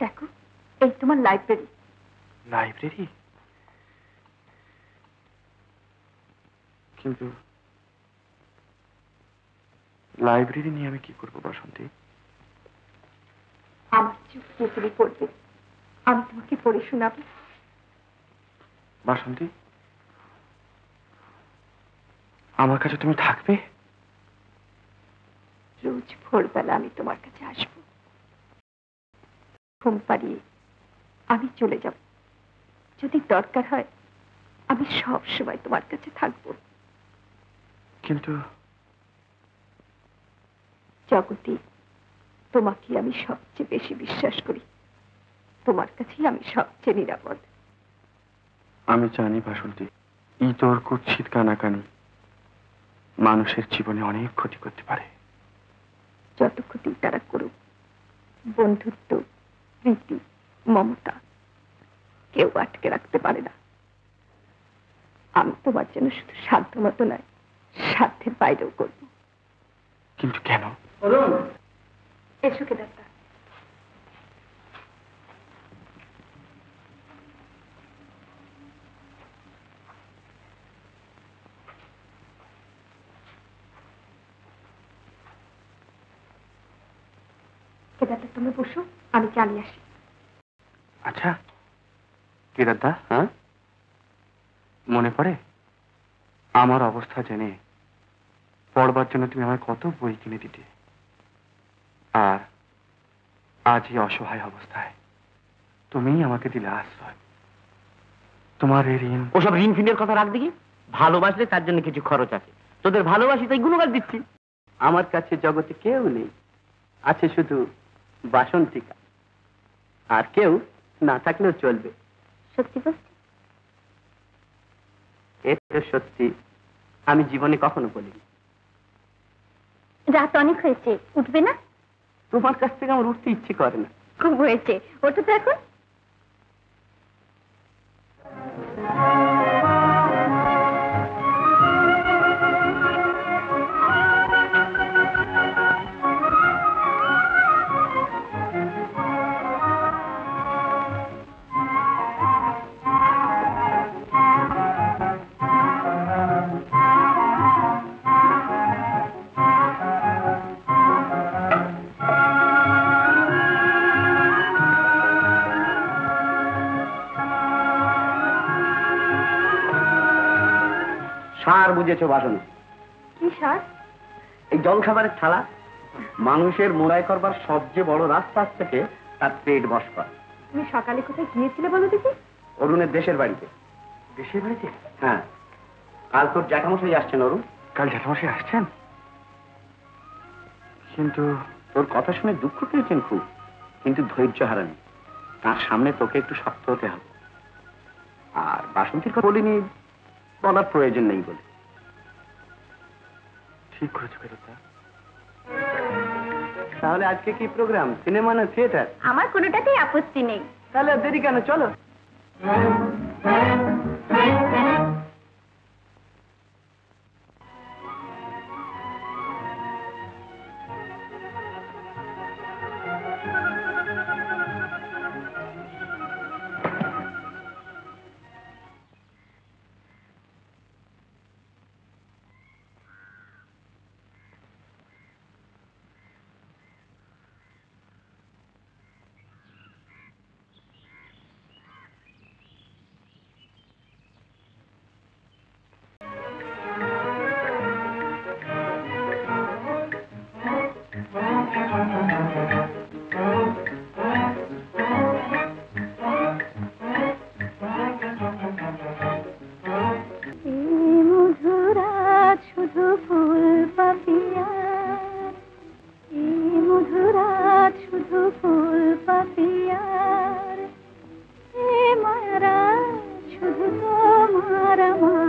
দেখো এই তোমার লাইব্রেরি লাইব্রেরি কিন্তু লাইব্রেরি নিয়ে আমি কি করব বাসন্তী আমার দিয়ে তুমি পড়বে। আমি তোমাকে পড়ে শোনাবো। বাসন্তী আমার কাছে তুমি থাকবে? রোজ ভোরবেলা আমি তোমার কাছে আসব। ঘুম পাড়িয়ে আমি চলে যাব। যদি দরকার হয় আমি সব সময় তোমার কাছে থাকব। কিন্তু জগতে তোমাকে আমি সবচেয়ে বেশি বিশ্বাস করি। তোমার কাছেই আমি সবচেয়ে নিরাপদ। আমি জানি বাসন্তী ইতর কুৎসিত কানাকানি। মানুষের জীবনে অনেক ক্ষতি করতে পারে। যত ক্ষতি তারা করুক বন্ধুত্ব প্রীতি মমতা কেউ আটকে রাখতে পারে না। আমি তোমার জন্য শুধু সাধ্য মতো নয় সাধ্যের বাইরেও করব। কিন্তু কেন? এসো কেদারদা কেদারদা তুমি বসো আমি চালিয়ে আসি। আচ্ছা কেদারদা হ্যাঁ? মনে পড়ে? আমার অবস্থা জেনে পড়বার জন্য তুমি আমায় কত বই কিনে দিতে। আর আজ এই অসহায় অবস্থায় তুমিই আমাকে দিলে আশ্রয়। তোমার এই ঋণ ওসব ঋণ ফিনের কথা রাখ দেখি? ভালোবাসলে তার জন্য কিছু খরচ আছে। তোদের ভালোবাসি তাই গুণগান দিচ্ছি। আমার কাছে জগতে কেউ নেই। আছে শুধু বাসন্তিকা। আর কেউ না থাকলেও চলবে। সত্যি বলছি? এটা সত্যি আমি জীবনে কখনো বলিনি। রাত অনেক হয়েছে উঠবে না? তোমার কাছ থেকে আমার উঠতে ইচ্ছে করে না। খুব হয়েছে ওটা তো এখন। সার বুঝেছ বাসন কি সার এই জলখাবারের থালা মানুষের মোড়াই করবার সবচেয়ে বড় রাস্তা থেকে তার পেট বস করা। তুমি সকালে কোথায় গিয়েছিলে বলো দেখি? অরুণের দেশের বাড়িতে। দেশের বাড়িতে? হ্যাঁ। কাল তোর জ্যাঠামশাই আসছেন অরুণ। কাল জ্যাঠামশাই আসছেন? কিন্তু তোর কথা শুনে দুঃখ পেয়েছেন খুব কিন্তু ধৈর্য হারানি তার সামনে তোকে একটু শক্ত হতে হবে। আর বাসন্তীর কথা বলিনি বলার প্রয়োজন নেই বলে। ঠিক করেছ কেদারদা তাহলে আজকে কি প্রোগ্রাম সিনেমা না থিয়েটার আমার কোনোটাতেই আপত্তি নেই। তাহলে দেরি কেন? চলো। பரமா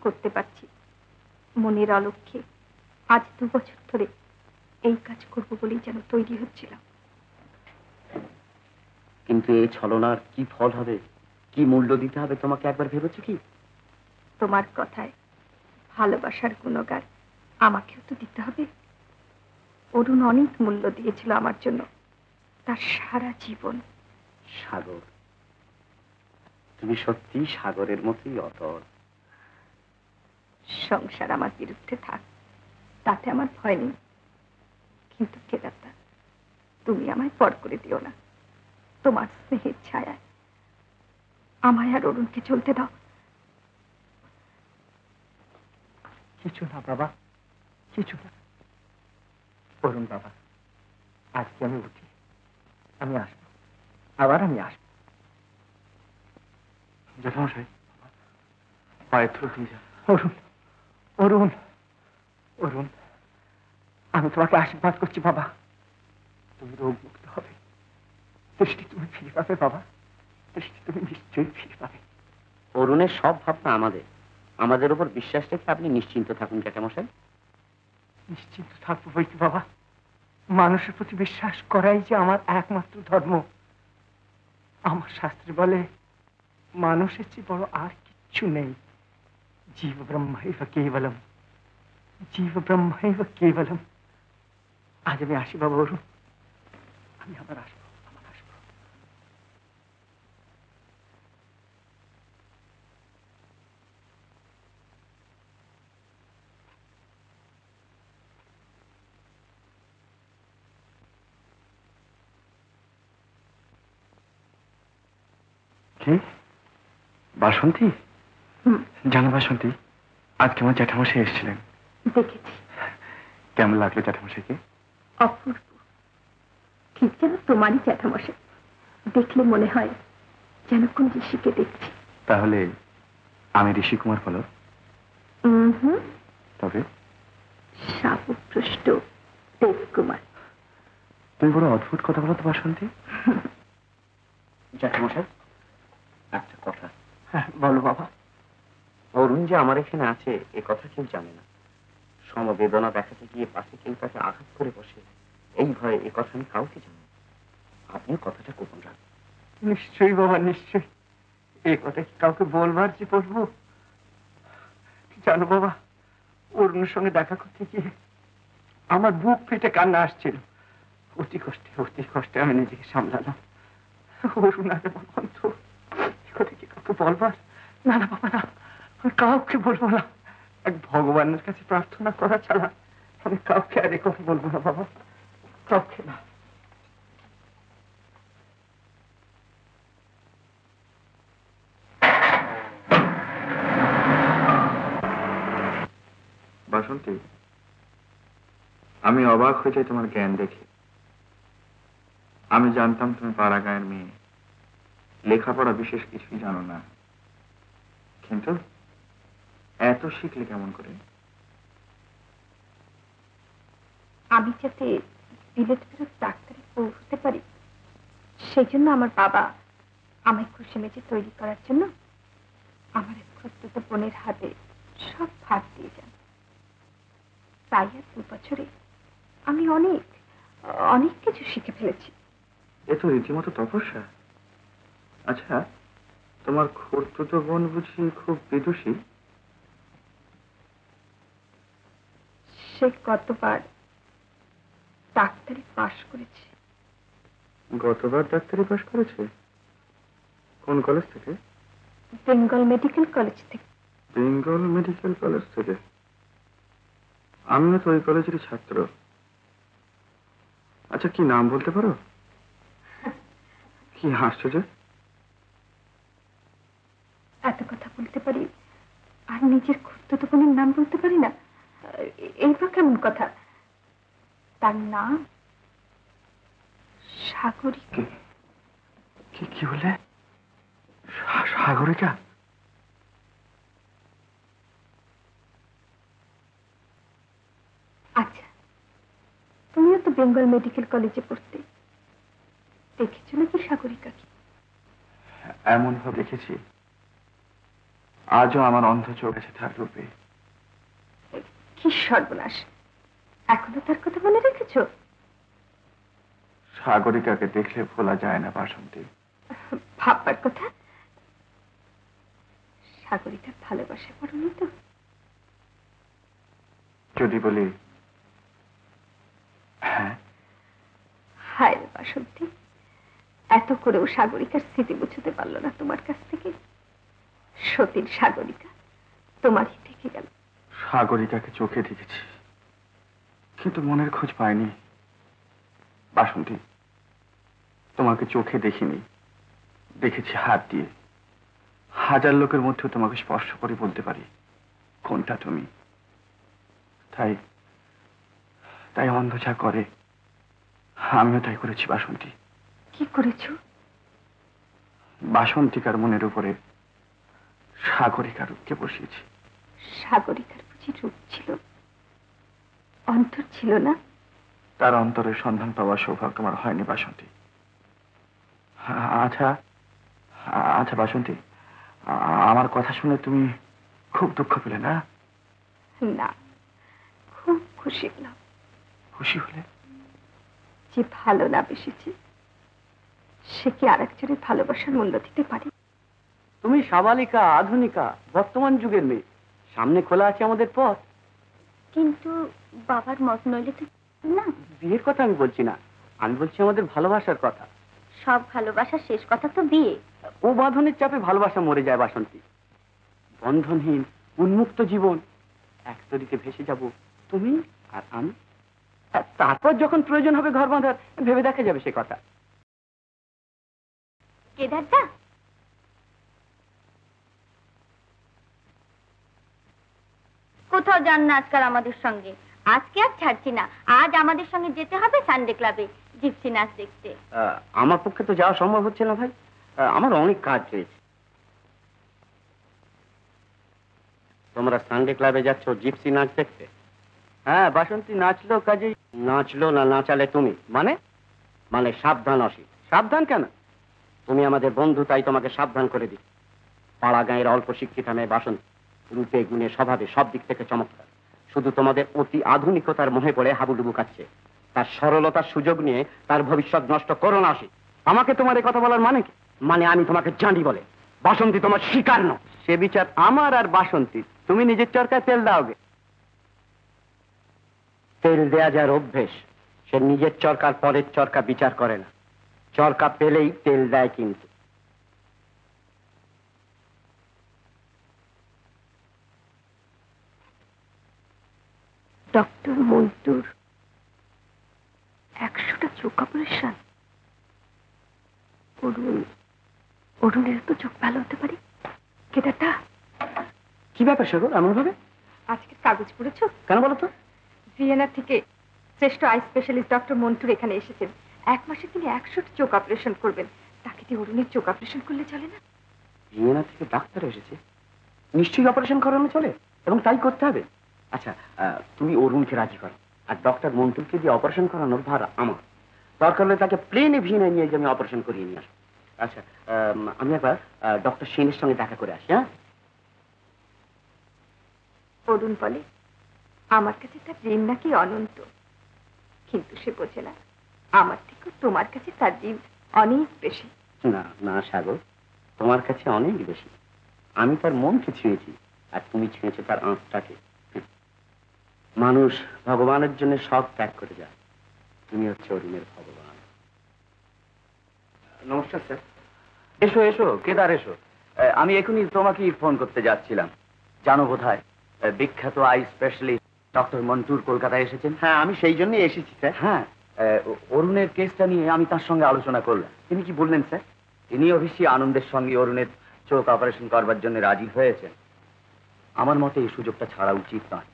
করতে পারছি। মনের অলক্ষ্যে আজ দু বছর ধরে এই কাজ করব বলেই যেন তৈরি হচ্ছিলাম। কিন্তু এই ছলনার কি ফল হবে? কি মূল্য দিতে হবে তোমাকে একবার ভেবেছো কি? তোমার কথায় ভালোবাসার গুণগার আমাকেও তো দিতে হবে। অরুণ অনেক মূল্য দিয়েছিল আমার জন্য। তার সারা জীবন। সাগর। তুমি সত্যি সাগরের মতোই অতল। সংসার আমার বিরুদ্ধে থাক। তাতে আমার ভয় নেই। কিন্তু কেদারদা তুমি আমায় পর করে দিও না। তোমার স্নেহের ছায়ায় আমায় আর অরুণকে চলতে দাও। কিছু না বাবা কিছু না। বলুন বাবা আজকে আমি উঠি। আমি আসব। আবার আমি আসব। জ্যাঠামশাই পায়ে থ্রু দিয়ে অরুণ অরুণ অরুণ আমি তোমাকে আশীর্বাদ করছি বাবা। তুমি রোগ মুক্ত হবে। দৃষ্টি তুমি ফিরে পাবে বাবা। দৃষ্টি তুমি নিশ্চয়ই ফিরে পাবে। অরুণের সব ভাবনা আমাদের। আমাদের উপর বিশ্বাস রেখে আপনি নিশ্চিন্ত থাকুন জ্যাঠামশাই। নিশ্চিন্ত থাকব বই কি বাবা? মানুষের প্রতি বিশ্বাস করাই যে আমার একমাত্র ধর্ম। আমার শাস্ত্রে বলে মানুষের চেয়ে বড় আর কিচ্ছু নেই। জীব ব্রহ্মাইব কেবলম জীব ব্রহ্মাইব কেবলম আজ আমি আসি বাবা অরুণ আমি আবার আসব আবার আসব কি? বাসন্তী? জানো বাসন্তী আজকে আমার জ্যাঠামশাই এসেছিলেন। দেখেছি। কেমন লাগল জ্যাঠামশাইকে? অপূর্ব। ঠিক যেন তোমারই জ্যাঠামশাই। দেখলে মনে হয় যেন কোন ঋষিকে দেখছি। তাহলে আমি ঋষি কুমার বলো হুম। তবে? শাপপৃষ্ট দেবকুমার। তুমি বড় অদ্ভুত কথা বলো তো বাসন্তী। জ্যাঠামশাই একটা কথা। হ্যাঁ বলো বাবা। অরুণ যে আমার এখানে আছে, এ কথা কেউ জানে না। সমবেদনা দেখাতে গিয়ে পাশে কেউ তাকে আঘাত করে বসে। এই ভয়ে এ কথা আমি কাউকে জানি। আপনি কথাটা গোপন রাখবেন নিশ্চয়ই বাবা, নিশ্চয়ই। এই কথা কি কাউকে বলবার যে বলব? জানো বাবা, অরুণের সঙ্গে দেখা করতে গিয়ে আমার বুক ফেটে কান্না আসছিল। অতি কষ্টে অতি কষ্টে আমি নিজেকে সামলালাম। অরুণ আগে এ বলবার? না না বাবা, না। আমি কাউকে বলব না। এক ভগবানের কাছে প্রার্থনা করা ছাড়া আমি কাউকে আর কথা বলব না, বাবা। কাউকে না। বাসন্তী, আমি অবাক হয়ে যাই তোমার জ্ঞান দেখে। আমি জানতাম তুমি পাড়া গায়ের মেয়ে। লেখাপড়া বিশেষ কিছুই জানো না। কিন্তু এত শিখলে কেমন করে? আমি যাতে বিলেত ফেরত ডাক্তারি পৌঁছতে পারি সেই জন্য আমার বাবা আমায় খুশি মেজে তৈরি করার জন্য বোনের হাতে সব ভাত দিয়ে যান। তাই আর দু বছরে আমি অনেক অনেক কিছু শিখে ফেলেছি। এ তো রীতিমতো তপস্যা। আচ্ছা তোমার খুড়তুতো বোন বুঝি খুব বিদুষী? সে কতবার ডাক্তারি পাশ করেছে। গতবার ডাক্তারি পাশ করেছে? কোন কলেজ থেকে? বেঙ্গল মেডিকেল কলেজ থেকে। বেঙ্গল মেডিকেল কলেজ থেকে? আমিও তো ওই কলেজেরই ছাত্র। আচ্ছা কি নাম বলতে পারো? কি হাসছো যে এত কথা বলতে পারি আর নিজের খুঁড়তো বোনের নাম বলতে পারি না? এ- এই বা কেমন কথা। তার নাম সাগরিকা। কি কি বলে সাগরিকা? আচ্ছা তুমিও তো বেঙ্গল মেডিকেল কলেজে পড়তে। দেখেছ নাকি সাগরিকাকে এমন ভাবে দেখেছি। আজও আমার অন্ধ চোখ আছে তার রূপে কি সর্বনাশ। এখনও তার কথা মনে রেখেছো? সাগরিকাকে দেখলে ভোলা যায় না বাসন্তী। ভাববার কথা? সাগরিকার ভালোবাসা পড়নি তো। যদি বলি হ্যাঁ? হায় বাসন্তী এত করেও সাগরিকার স্মৃতি বুঝতে পারল না তোমার কাছ থেকে। সতীর সাগরিকা তোমারই থেকে গেল। সাগরিকাকে চোখে দেখেছি। কিন্তু মনের খোঁজ পাইনি। বাসন্তী তোমাকে চোখে দেখিনি। দেখেছি হাত দিয়ে। হাজার লোকের মধ্যেও তোমাকে স্পর্শ করে বলতে পারি কোনটা তুমি? তাই তাই অন্ধ যা করে আমিও তাই করেছি বাসন্তী। কি করেছ? বাসন্তিকার মনের উপরে সাগরিকার রূপকে বসিয়েছি। সাগরিকার বুঝি রূপ ছিল। অন্তর ছিল না। তার অন্তরের সন্ধান পাওয়ার সৌভাগ্য আমার হয়নি বাসন্তী। আচ্ছা আচ্ছা বাসন্তী আমার কথা শুনে তুমি খুব দুঃখ পেলে না? না খুব খুশি হলাম। খুশি হলে? যে ভালো না বেসেছে সে কি আর একজনের ভালোবাসার মূল্য দিতে পারে? তুমি সাবালিকা আধুনিকা বর্তমান যুগের মেয়ে। সামনে খোলা আছে আমাদের পথ। কিন্তু বাবার মত নইলে তো না। বিয়ের কথা আমি বলছি না। আমি বলছি আমাদের ভালোবাসার কথা। সব ভালোবাসা শেষ কথা তো বিয়ে। ও বাঁধনের চাপে ভালোবাসা মরে যায় বাসন্তী। বন্ধনহীন উন্মুক্ত জীবন। এক তরিতে ভেসে যাব তুমি আর আমি। তারপর যখন প্রয়োজন হবে ঘর বাঁধার ভেবে দেখা যাবে সে কথা। কেদারদা কোথাও যান না আজকাল আমাদের সঙ্গে। আজকে আর ছাড়ছি না। আজ আমাদের সঙ্গে যেতে হবে সানডে ক্লাবে জিপসি নাচ দেখতে। আমার পক্ষে তো যাওয়া সম্ভব হচ্ছে না ভাই। আমার অনেক কাজ রয়েছে। তোমরা সানডে ক্লাবে যাচ্ছ জিপসি নাচ দেখতে? হ্যাঁ বাসন্তী নাচলো কাজে নাচলো না নাচালে তুমি? মানে? মানে সাবধান অসি সাবধান কেন? তুমি আমাদের বন্ধু, তাই তোমাকে সাবধান করে দিই। পাড়া গাঁয়ের অল্প শিক্ষিত মেয়ে বাসন্তী। রূপে গুণে স্বভাবে সব দিক থেকে চমৎকার। শুধু তোমাদের অতি আধুনিকতার মোহে পড়ে হাবুডুবু খাচ্ছে তার সরলতার সুযোগ নিয়ে তার ভবিষ্যৎ নষ্ট করো না আসি আমাকে তোমার এই কথা বলার মানে কি? মানে আমি তোমাকে জানি বলে। বাসন্তী তোমার শিকার ন সে বিচার আমার আর বাসন্তী। তুমি নিজের চরকায় তেল দাওগে তেল দেয়া যার অভ্যেস সে নিজের চরকার পরের চরকা বিচার করে না। চরকা পেলেই তেল দেয় কিন্তু। ডক্টর মন্টুর একশোটা চোখ অপারেশন। অরুণ অরুণের তো চোখ ভালো হতে পারে। কেদারটা কি ব্যাপার সাগর এমন ভাবে? আজকে কাগজ পড়েছো? কেন বলো তো? ভিয়েনা থেকে শ্রেষ্ঠ আই স্পেশালিস্ট ডক্টর মন্টুর এখানে এসেছেন। এক মাসে তিনি একশোটা চোখ অপারেশন করবেন। তাকে দিয়ে অরুণের চোখ অপারেশন করলে চলে না? ভিয়েনা থেকে ডাক্তার এসেছে। নিশ্চয়ই অপারেশন করানো চলে এবং তাই করতে হবে। আচ্ছা তুমি অরুণকে রাজি করো। আর ডক্টর মন্টুকে দিয়ে অপারেশন করানোর ভার আমার। দরকার হলে তাকে প্লেনে ভিয়েনা নিয়ে আমি অপারেশন করিয়ে নিয়ে আসব। আচ্ছা আমি একবার ডক্টর সেনের সঙ্গে দেখা করে আসি হ্যাঁ? অরুণ বলে আমার কাছে তার ঋণ নাকি অনন্ত। কিন্তু সে বোঝে না আমার থেকেও তোমার কাছে তার ঋণ অনেক বেশি। না না সাগর তোমার কাছে অনেক বেশি। আমি তার মনকে ছুঁয়েছি আর তুমি ছুঁয়েছো তার আঁচটাকে মানুষ ভগবানের জন্য সব ত্যাগ করে যায়। তুমি হচ্ছে অরুণের ভগবান। নমস্কার স্যার। এসো এসো কেদার এসো। আমি এখনই তোমাকে ফোন করতে যাচ্ছিলাম। জানো বোধহয় বিখ্যাত আই স্পেশালিস্ট ডক্টর মন্টুর কলকাতায় এসেছেন। হ্যাঁ আমি সেই জন্যই এসেছি স্যার। হ্যাঁ অরুণের কেসটা নিয়ে আমি তার সঙ্গে আলোচনা করলাম। তিনি কি বললেন স্যার? তিনি অবশ্যই আনন্দের সঙ্গে অরুণের চোখ অপারেশন করবার জন্য রাজি হয়েছেন। আমার মতে এই সুযোগটা ছাড়া উচিত নয়।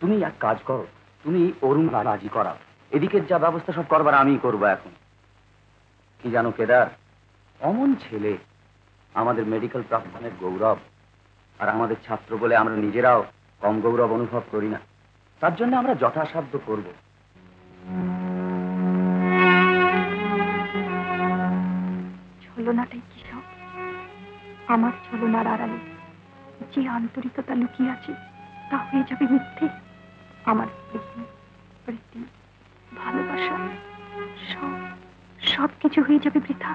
তুমি এক কাজ করো, তুমি অরুণ রাজি করাও। এদিকের যা ব্যবস্থা সব করবার আমিই করব এখন। কি জানো কেদার, অমন ছেলে, আমাদের মেডিকেল প্রাক্তনের গৌরব, আর আমাদের ছাত্র বলে আমরা নিজেরাও কম গৌরব অনুভব করি না। তার জন্য আমরা যথাসাধ্য করব। ছলনাটাই কি আমার ছলনার আড়ালে যে আন্তরিকতা লুকিয়ে আছে তা হয়ে যাবে মিথ্যে আমার প্রীতি ভালোবাসা সব সব কিছু হয়ে যাবে বৃথা।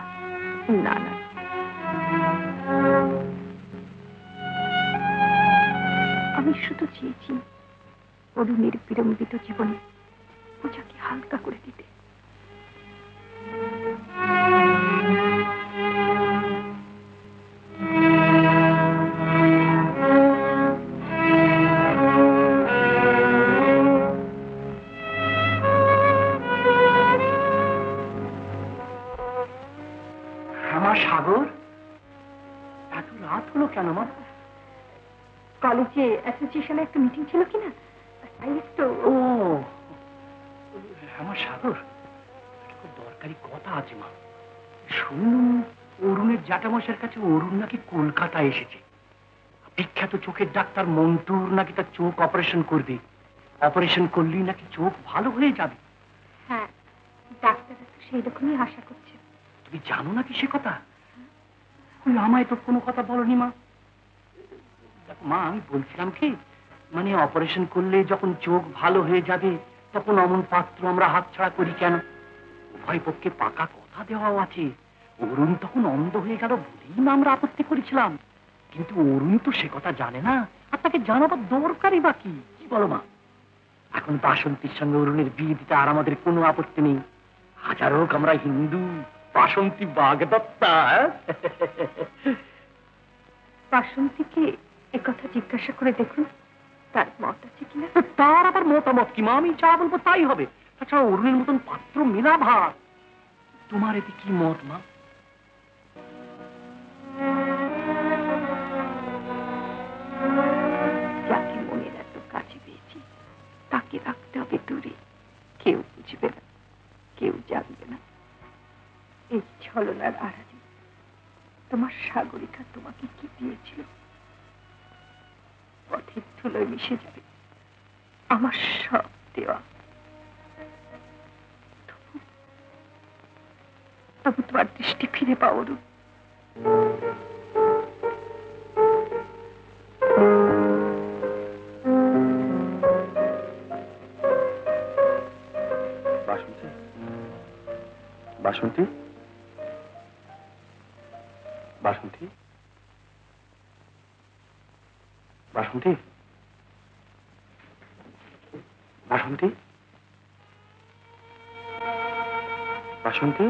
না না। আমি শুধু চেয়েছি অরুণের বিলম্বিত জীবনে পূজাকে হালকা করে দিতে। জ্যাঠামশের কাছে অরুণ নাকি কলকাতা এসেছে? বিখ্যাত চোখের ডাক্তার মন্টুর নাকি তার চোখ অপারেশন করবে? অপারেশন করলেই নাকি চোখ ভালো হয়ে যাবে? হ্যাঁ ডাক্তাররা তো সেই রকমই আশা করছে। তুমি জানো নাকি সে কথা? ওই আমায় তো কোনো কথা বলনি মা। দেখো মা আমি বলছিলাম কি মানে অপারেশন করলে যখন চোখ ভালো হয়ে যাবে তখন অমন পাত্র আমরা হাতছাড়া করি কেন? উভয় পক্ষে পাকা কথা দেওয়াও আছে। অরুণ তখন অন্ধ হয়ে গেল বলেই না আমরা আপত্তি করেছিলাম। কিন্তু অরুণ তো সে কথা জানে না আর তাকে জানাবার দরকারই বা কি? কি বলো মা? এখন বাসন্তীর সঙ্গে অরুণের বিয়ে দিতে আর আমাদের কোনো আপত্তি নেই। হাজার হোক আমরা হিন্দু বাসন্তী বাগদত্তা হ্যাঁ? বাসন্তীকে একথা জিজ্ঞাসা করে দেখুন তার মত আছে কিনা? তার আবার মতামত কি মা? আমি যা বলব তাই হবে। তাছাড়া অরুণের মতন পাত্র মেলা ভার তোমার এতে কি মত মা? জানবে না। এই ছলনার আড়ালে তোমার সাগরিকা তোমাকে কি দিয়েছিল? পথের ধুলোয় মিশে যাবে আমার সব দেওয়া। তবু- তোমার দৃষ্টি ফিরে পাও বাসন্তী? বাসন্তী? বাসন্তী? বাসন্তী? বাসন্তী?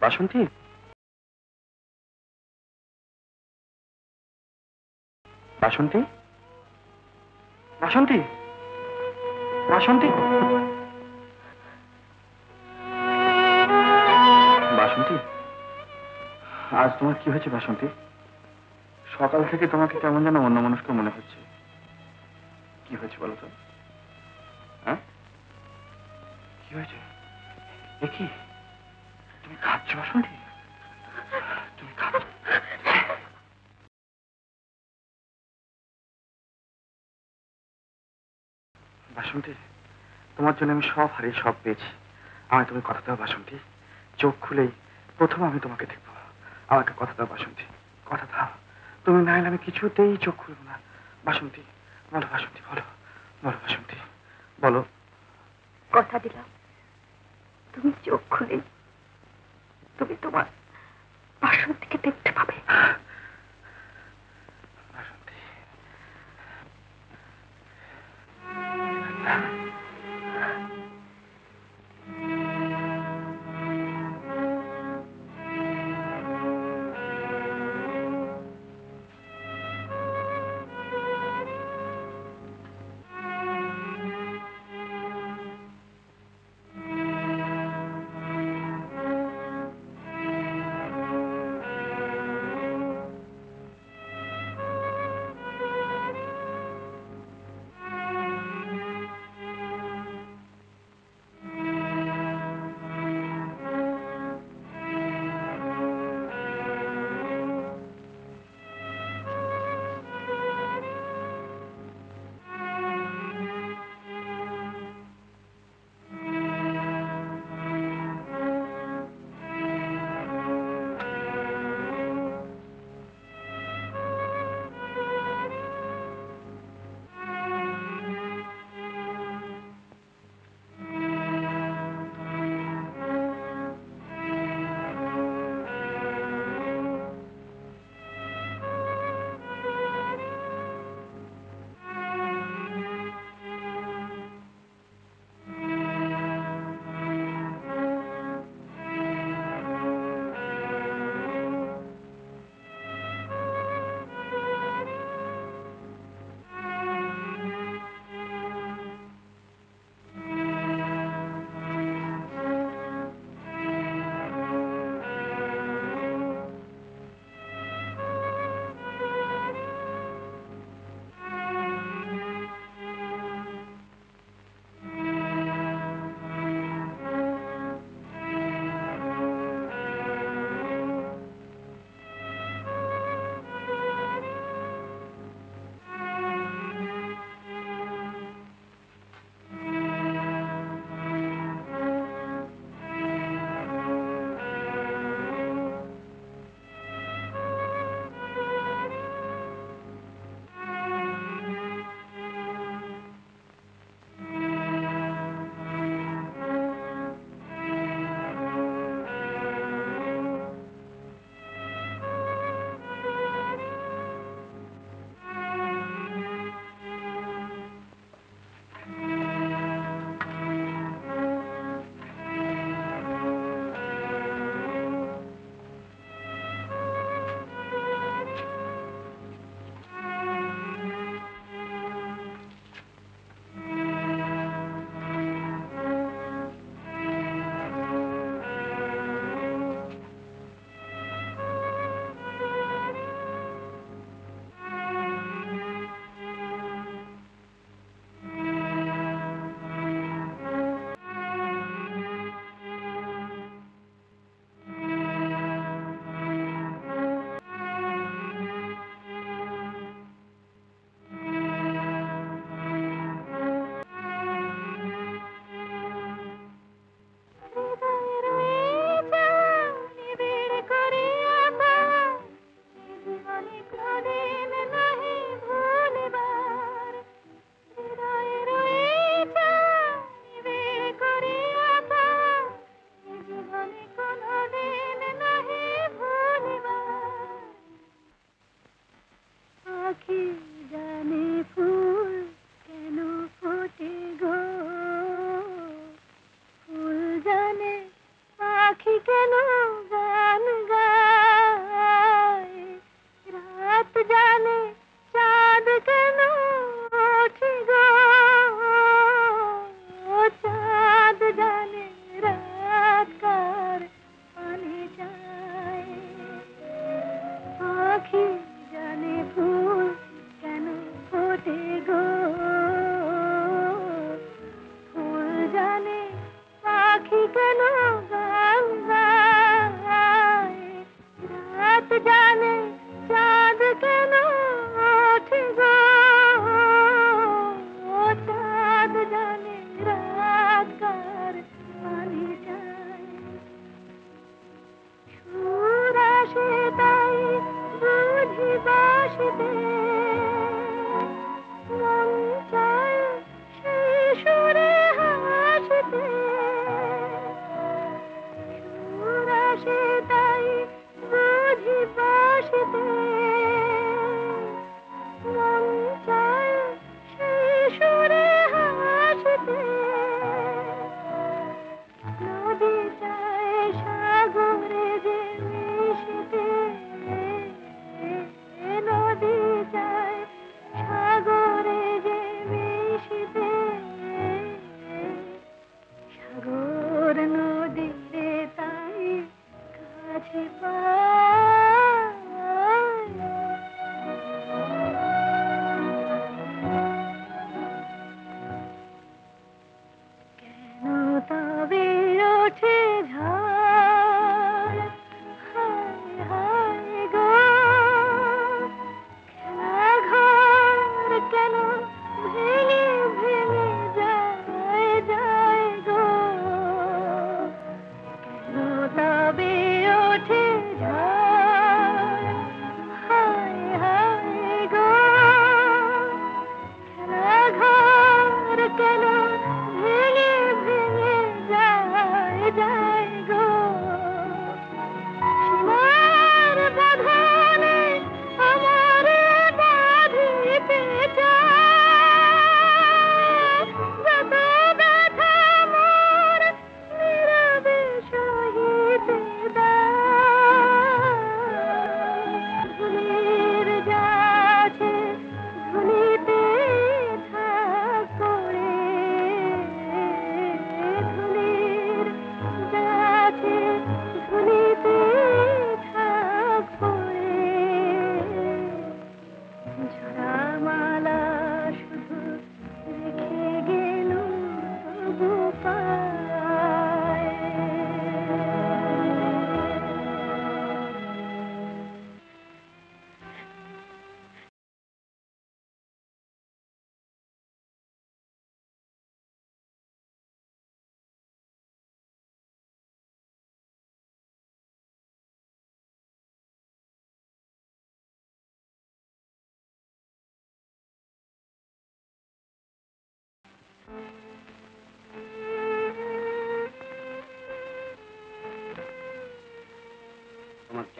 বাসন্তী? বাসন্তী? বাসন্তী? বাসন্তী? আজ তোমার কি হয়েছে বাসন্তী? সকাল থেকে তোমাকে কেমন যেন অন্যমনস্ক মনে হচ্ছে। কি হয়েছে বলো তো? হ্যাঁ? কি হয়েছে? দেখি তুমি খাচ্ছ বাসন্তী? তুমি খাচ্ছ? বাসন্তী, তোমার জন্য আমি সব হারিয়ে সব পেয়েছি। আমায় তুমি কথা দাও বাসন্তী। চোখ খুলেই প্রথম আমি তোমাকে দেখব। আমাকে কথা দাও বাসন্তী। কথা দাও। তুমি না এলে আমি কিছুতেই চোখ খুলব না। বাসন্তী বলো বাসন্তী বলো। বলো বাসন্তী বলো। কথা দিলাম। তুমি চোখ খুলে তুমি তোমার বাসন্তীকে দেখতে পাবে। বাসন্তী।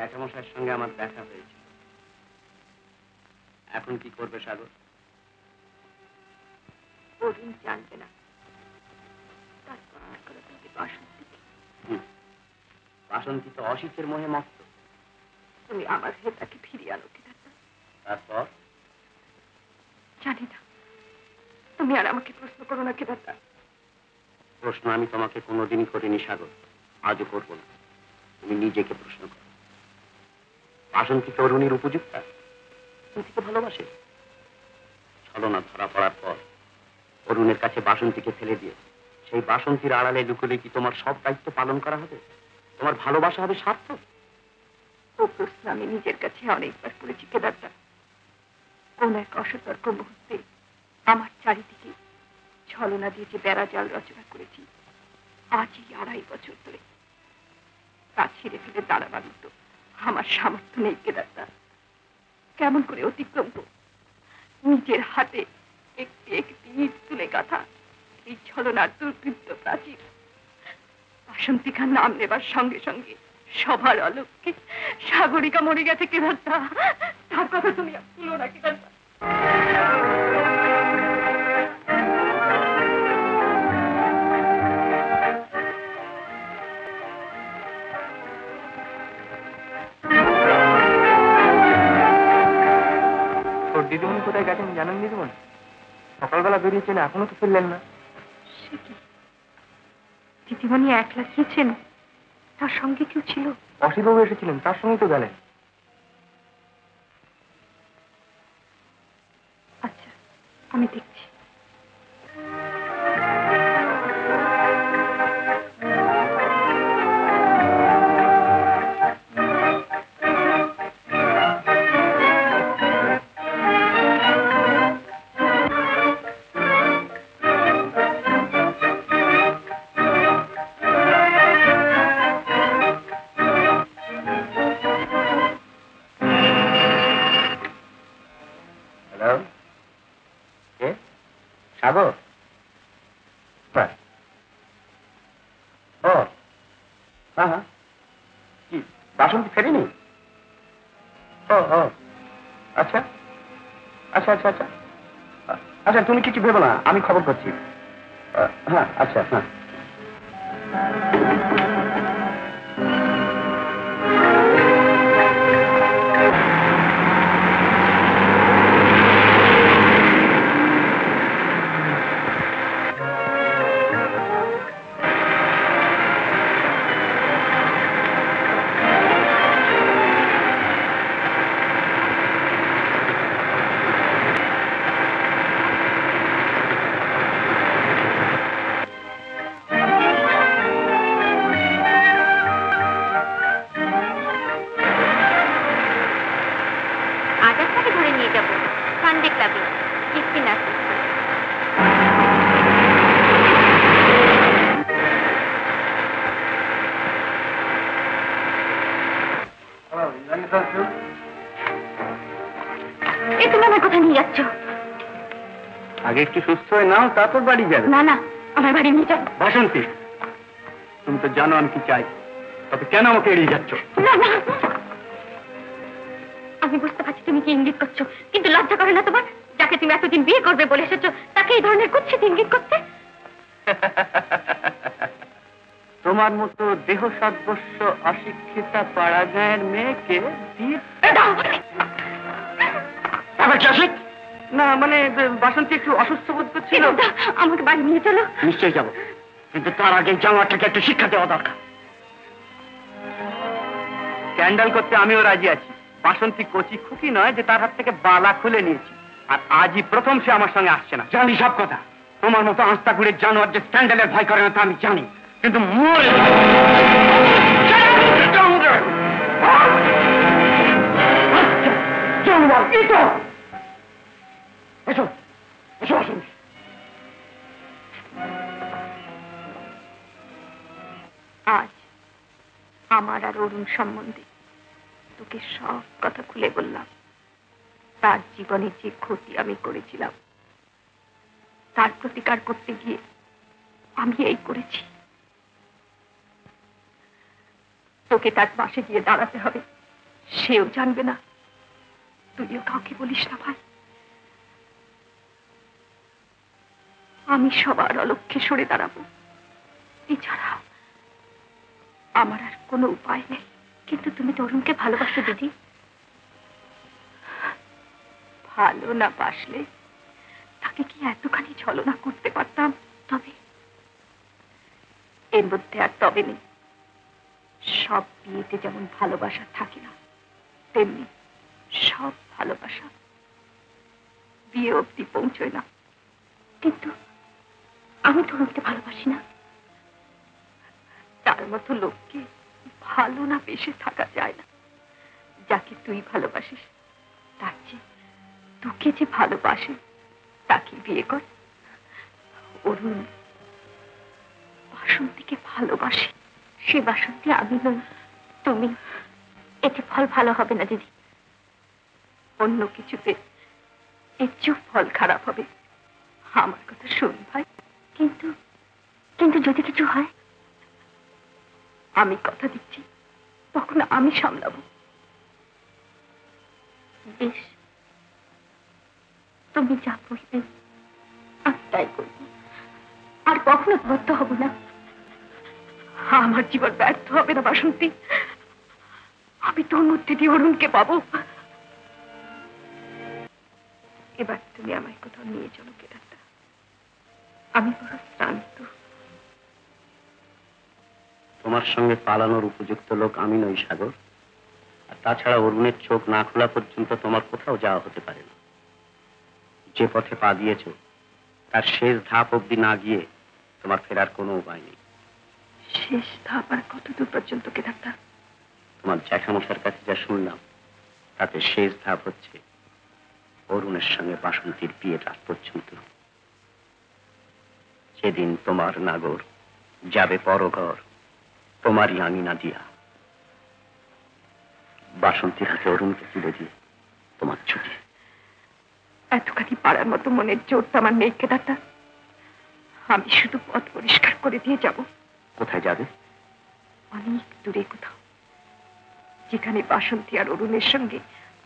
জ্যাঠামশাইয়ের সঙ্গে আমার দেখা হয়েছে। এখন কি করবে সাগর? অরুণ জানবে না। তারপর আর করে তোমাকে বাসন্তীকে বাসন্তী তো অসিতের মোহে মস্ত তুমি আমার হেতাকে ফিরিয়ে আনো কি তারপর? জানি না। তুমি আর আমাকে প্রশ্ন করো না কি দাদা প্রশ্ন আমি তোমাকে কোনোদিনই করিনি সাগর। আজও করব না। তুমি নিজেকে প্রশ্ন করো। বাসন্তী তরুণীর উপযুক্তা? বাসন্তীকে ভালোবাসে? ছলনা ধরা পড়ার পর। অরুণের কাছে বাসন্তীকে ফেলে দিয়ে সেই বাসন্তীর আড়ালে লুকলে কি তোমার সব দায়িত্ব পালন করা হবে? তোমার ভালোবাসা হবে সার্থক ও প্রশ্ন আমি নিজের কাছে অনেকবার করেছি কেদারদা। কোন এক অসতর্ক মুহূর্তে আমার চারিদিকে ছলনা দিয়ে যে বেড়া জাল রচনা করেছি আজই আড়াই বছর ধরে। তা ছিঁড়ে ফেলে দাঁড়াবার মতো। আমার সামর্থ্য নেই, কেদারদা। কেমন করে অতিক্রম? নিজের হাতে একটি একটি ইট তুলে গাথা, এই ছলনার দুর্বৃত্ত প্রাচীর। বাসন্তিকার নাম নেবার সঙ্গে সঙ্গে সবার অলক্ষ্যে সাগরিকা মরে গেছে, কেদারদা। তার কথা তুমি তুলো না, কেদারদা। সকালবেলা বেরিয়েছেন এখনও তো ফিরলেন না। দিদিমণি একলা গিয়েছেন? তার সঙ্গে কেউ ছিল? অসিতবাবু এসেছিলেন তার সঙ্গে তো গেলেন। তুমি কিছু ভেবো না আমি খবর করছি। হ্যাঁ আচ্ছা হ্যাঁ। আগে একটু সুস্থ হয়ে নাও তারপর বাড়ি যাবে। না না আমার বাড়ি নিয়ে যাব বাসন্তী তুমি তো জানো আমি কি চাই। তবে কেন আমাকে এড়িয়ে যাচ্ছ? না না আমি বুঝতে পারছি তুমি কি ইঙ্গিত করছ। কিন্তু লজ্জা করে না তোমার? যাকে তুমি এতদিন বিয়ে করবে বলে এসেছ তাকে এই ধরনের কুচ্ছিত ইঙ্গিত করতে? তোমার মতো দেহ সর্বস্ব অশিক্ষিতা পাড়া গায়ের মেয়েকে বাসন্তী একটু অসুস্থ বোধ করছিল? আমাকে বাড়ি নিয়ে চলো। নিশ্চয়ই যাব। কিন্তু তার আগে জামাটাকে একটু শিক্ষা দেওয়া দরকার। স্ক্যান্ডাল করতে আমিও রাজি আছি। বাসন্তী কচি খুকি নয় যে তার হাত থেকে বালা খুলে নিয়েছি। আর আজই প্রথম সে আমার সঙ্গে আসছে না। জানি সব কথা। তোমার মতো আস্তাকুড়ের জানোয়ার যে স্ক্যান্ডালের ভয় করে না তা আমি জানি। কিন্তু মরে এসো সম্বন্ধে। তোকে সব কথা খুলে বললাম। তার জীবনে যে ক্ষতি আমি করেছিলাম, তার প্রতিকার করতে গিয়ে আমি এই করেছি। তোকে তার পাশে গিয়ে দাঁড়াতে হবে, সেও জানবে না। তুইও কাউকে বলিস না ভাই। আমি সবার অলক্ষ্যে সরে দাঁড়াবো। এছাড়া আমার আর কোনো উপায় নেই। কিন্তু তুমি তরুণকে ভালোবাসো, দিদি। ভালো না বাসলে তাকে কি এতখানি ছলনা করতে পারতাম? তবে এর মধ্যে আর তবে নেই। সব বিয়েতে যেমন ভালোবাসা থাকে না, তেমনি সব ভালোবাসা বিয়ে অব্দি পৌঁছয় না। কিন্তু আমি তরুণকে ভালোবাসি না। তার মতো লোককে ভালো না বেশে থাকা যায় না। যাকে তুই ভালোবাসিস, তার চেয়ে তোকে যে ভালোবাসে, তাকে বিয়ে কর। অরুণ, বাসন্তীকে ভালোবাসে, সে বাসন্তী আমি নই তুমি, এতে ফল ভালো হবে না, দিদি। অন্য কিছুতে চেয়েও ফল খারাপ হবে। আমার কথা শুন, ভাই। কিন্তু কিন্তু যদি কিছু হয় আমি কথা দিচ্ছি। তখন আমি সামলাবো। বেশ। তুমি যা বলবে আমি তাই করব। আর কখনো ব্যর্থ হব না। আমার জীবন ব্যর্থ হবে না, বাসন্তী। আমি তোর মধ্যে দিয়ে অরুণকে পাবো। এবার তুমি আমায় কোথাও নিয়ে চলো কেদারটা আমি বড় শ্রান্ত। তোমার সঙ্গে পালানোর উপযুক্ত লোক আমি নই সাগর। আর তাছাড়া অরুণের চোখ না খোলা পর্যন্ত তোমার কোথাও যাওয়া হতে পারে না। যে পথে পা দিয়েছ তার শেষ ধাপ অব্দি না গিয়ে তোমার ফেরার কোনো উপায় নেই। শেষ ধাপ আর কত দূর পর্যন্ত কেদারটা তোমার জ্যাঠামশার কাছে যা শুনলাম তাতে শেষ ধাপ হচ্ছে অরুণের সঙ্গে বাসন্তীর বিয়ের রাত পর্যন্ত। সেদিন তোমার নাগর যাবে পরঘর তোমারই আঙিনা দিয়া বাসন্তীর হাতে অরুণকে তুলে দিয়ে তোমার ছুটি। এতখানি পাড়ার মতো মনের জোর তো আমার নেই কেদারটা আমি শুধু পথ পরিষ্কার করে দিয়ে যাব। কোথায় যাবে? অনেক দূরে কোথাও। যেখানে বাসন্তী আর অরুণের সঙ্গে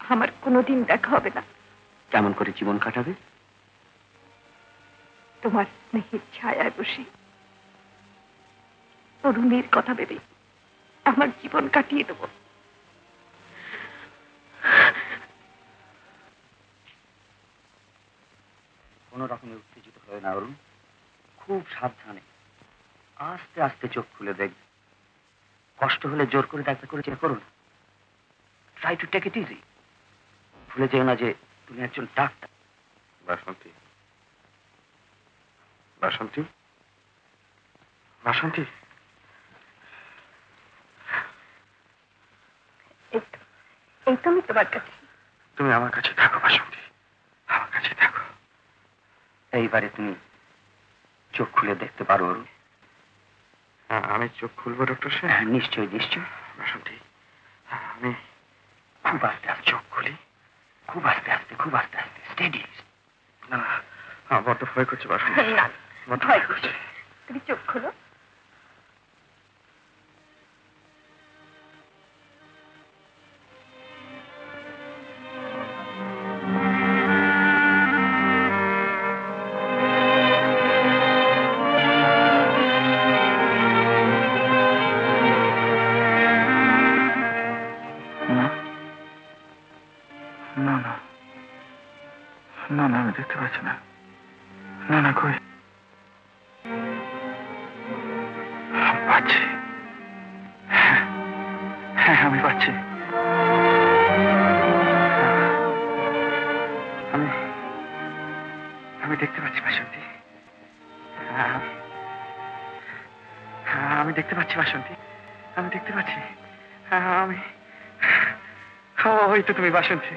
আমার কোনোদিন দেখা হবে না। কেমন করে জীবন কাটাবে? তোমার স্নেহের ছায়ায় বসে অরুণের কথা ভেবে আমার জীবন কাটিয়ে দেবো। কোনো রকমের উত্তেজিত হয়ে না অরুণ। খুব সাবধানে। আস্তে আস্তে চোখ খুলে দেখবে কষ্ট হলে জোর করে ডাক্তার করে চেক করুন। Try to take it easy ভুলে যেও না যে তুমি একজন ডাক্তার। বাসন্তী। বাসন্তী? বাসন্তী এই তো এই তো আমি তোমার কাছে। তুমি আমার কাছে থাকো বাসন্তী আমার কাছে থাকো। এইবারে তুমি চোখ খুলে দেখতে পারো অরুণ। হ্যাঁ, আমি চোখ খুলবো ডক্টর সাহেব? হ্যাঁ, নিশ্চয়ই নিশ্চয়ই। বাসন্তী আমি খুব আস্তে আস্তে চোখ খুলি। খুব আস্তে আস্তে খুব আস্তে আস্তে স্টেডি না বড্ড ভয় করছে বাসন্তী ভয় করছে। তুমি চোখ খোলো। বাসন্তী,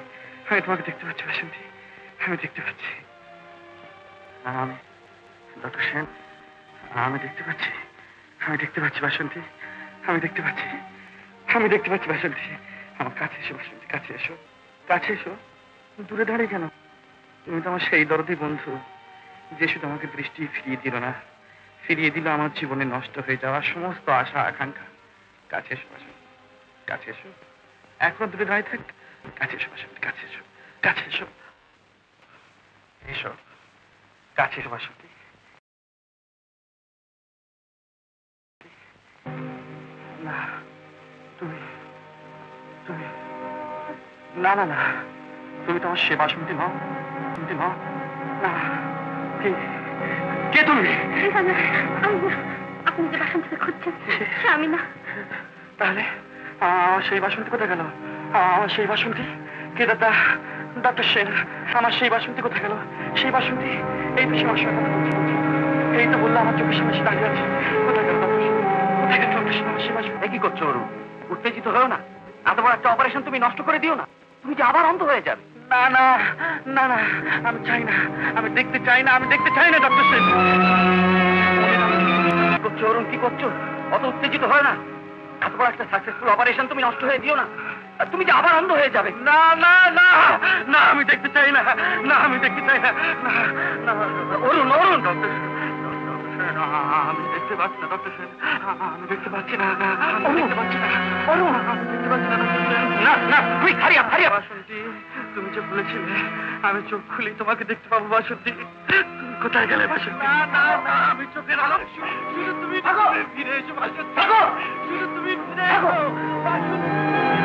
আমি তোমাকে দেখতে পাচ্ছি, বাসন্তী, আমি দেখতে পাচ্ছি। আমি, ডক্টর সেন, আমি দেখতে পাচ্ছি, আমি দেখতে পাচ্ছি, বাসন্তী, আমি দেখতে পাচ্ছি, আমি দেখতে পাচ্ছি, বাসন্তী। আমার কাছে এসো, বাসন্তী, কাছে এসো কাছে এসো। দূরে দাঁড়িয়ে কেন? তুমি তো আমার সেই দরদি বন্ধু যে শুধু আমাকে দৃষ্টি ফিরিয়ে দিল না। ফিরিয়ে দিল আমার জীবনে নষ্ট হয়ে যাওয়া সমস্ত আশা, আকাঙ্ক্ষা। কাছে এসো, বাসন্তী, কাছে এসো। এখন দূরে দাঁড়িয়ে থাক। কাছে এসো বাসন্তী কাছে এসো কাছে এসো। এসো কাছে এসো বাসন্তী না তুমি তুমি না না না তুমি তো আমার সেবা শুনতে নাও শুনতে নাও। না কে কে তুমি? আপনি যে বাসন্তীকে খুঁজছেন সে আমি না। তাহলে আমার সেই বাসন্তী কোথায় গেল? আমার সেই বাসন্তী? কে দাদা? ডক্টর সেন। আমার সেই বাসন্তী কোথায় গেল? সেই বাসন্তী? এই তো সে। এই তো বলল আমার চোখের সামনে সে দাঁড়িয়ে আছে। কোথায় গেল কোথায় গেল ডক্টর সেন? আমার সেই বাসন্তী। কি করছ অরুণ উত্তেজিত হয়েও না? এত বড় একটা অপারেশন তুমি নষ্ট করে দিও না? তুমি যে আবার অন্ধ হয়ে যাবে। না না না না আমি চাই না। আমি দেখতে চাই না আমি দেখতে চাই না ডক্টর সেন। কি করছ অরুণ কি করছ? অত উত্তেজিত হয় না? এত বড় একটা সাকসেসফুল অপারেশন তুমি নষ্ট হয়ে দিও না? তুমি যে আবার অন্ধ হয়ে যাবে। না না না। না আমি দেখতে চাই না। না আমি দেখতে চাই না। না না অরুণ অরুণ। আমি দেখতে পাচ্ছি না ডক্টর সেন আমি দেখতে পাচ্ছি না আমি দেখতে পাচ্ছি না। অরুণ আমি দেখতে পাচ্ছি না না না তুই হারিয়া হারিয়া বাসন্তী তুমি যে বলেছিলে আমি চোখ খুলি তোমাকে দেখতে পাবো বাসন্তী। তুমি কোথায় গেলে বাসন্তী? না না না আমি চোখের আলো শুধু তুমি ফিরে এসো বাসন্তী। শুধু তুমি ফিরে এসো বাসন্তী।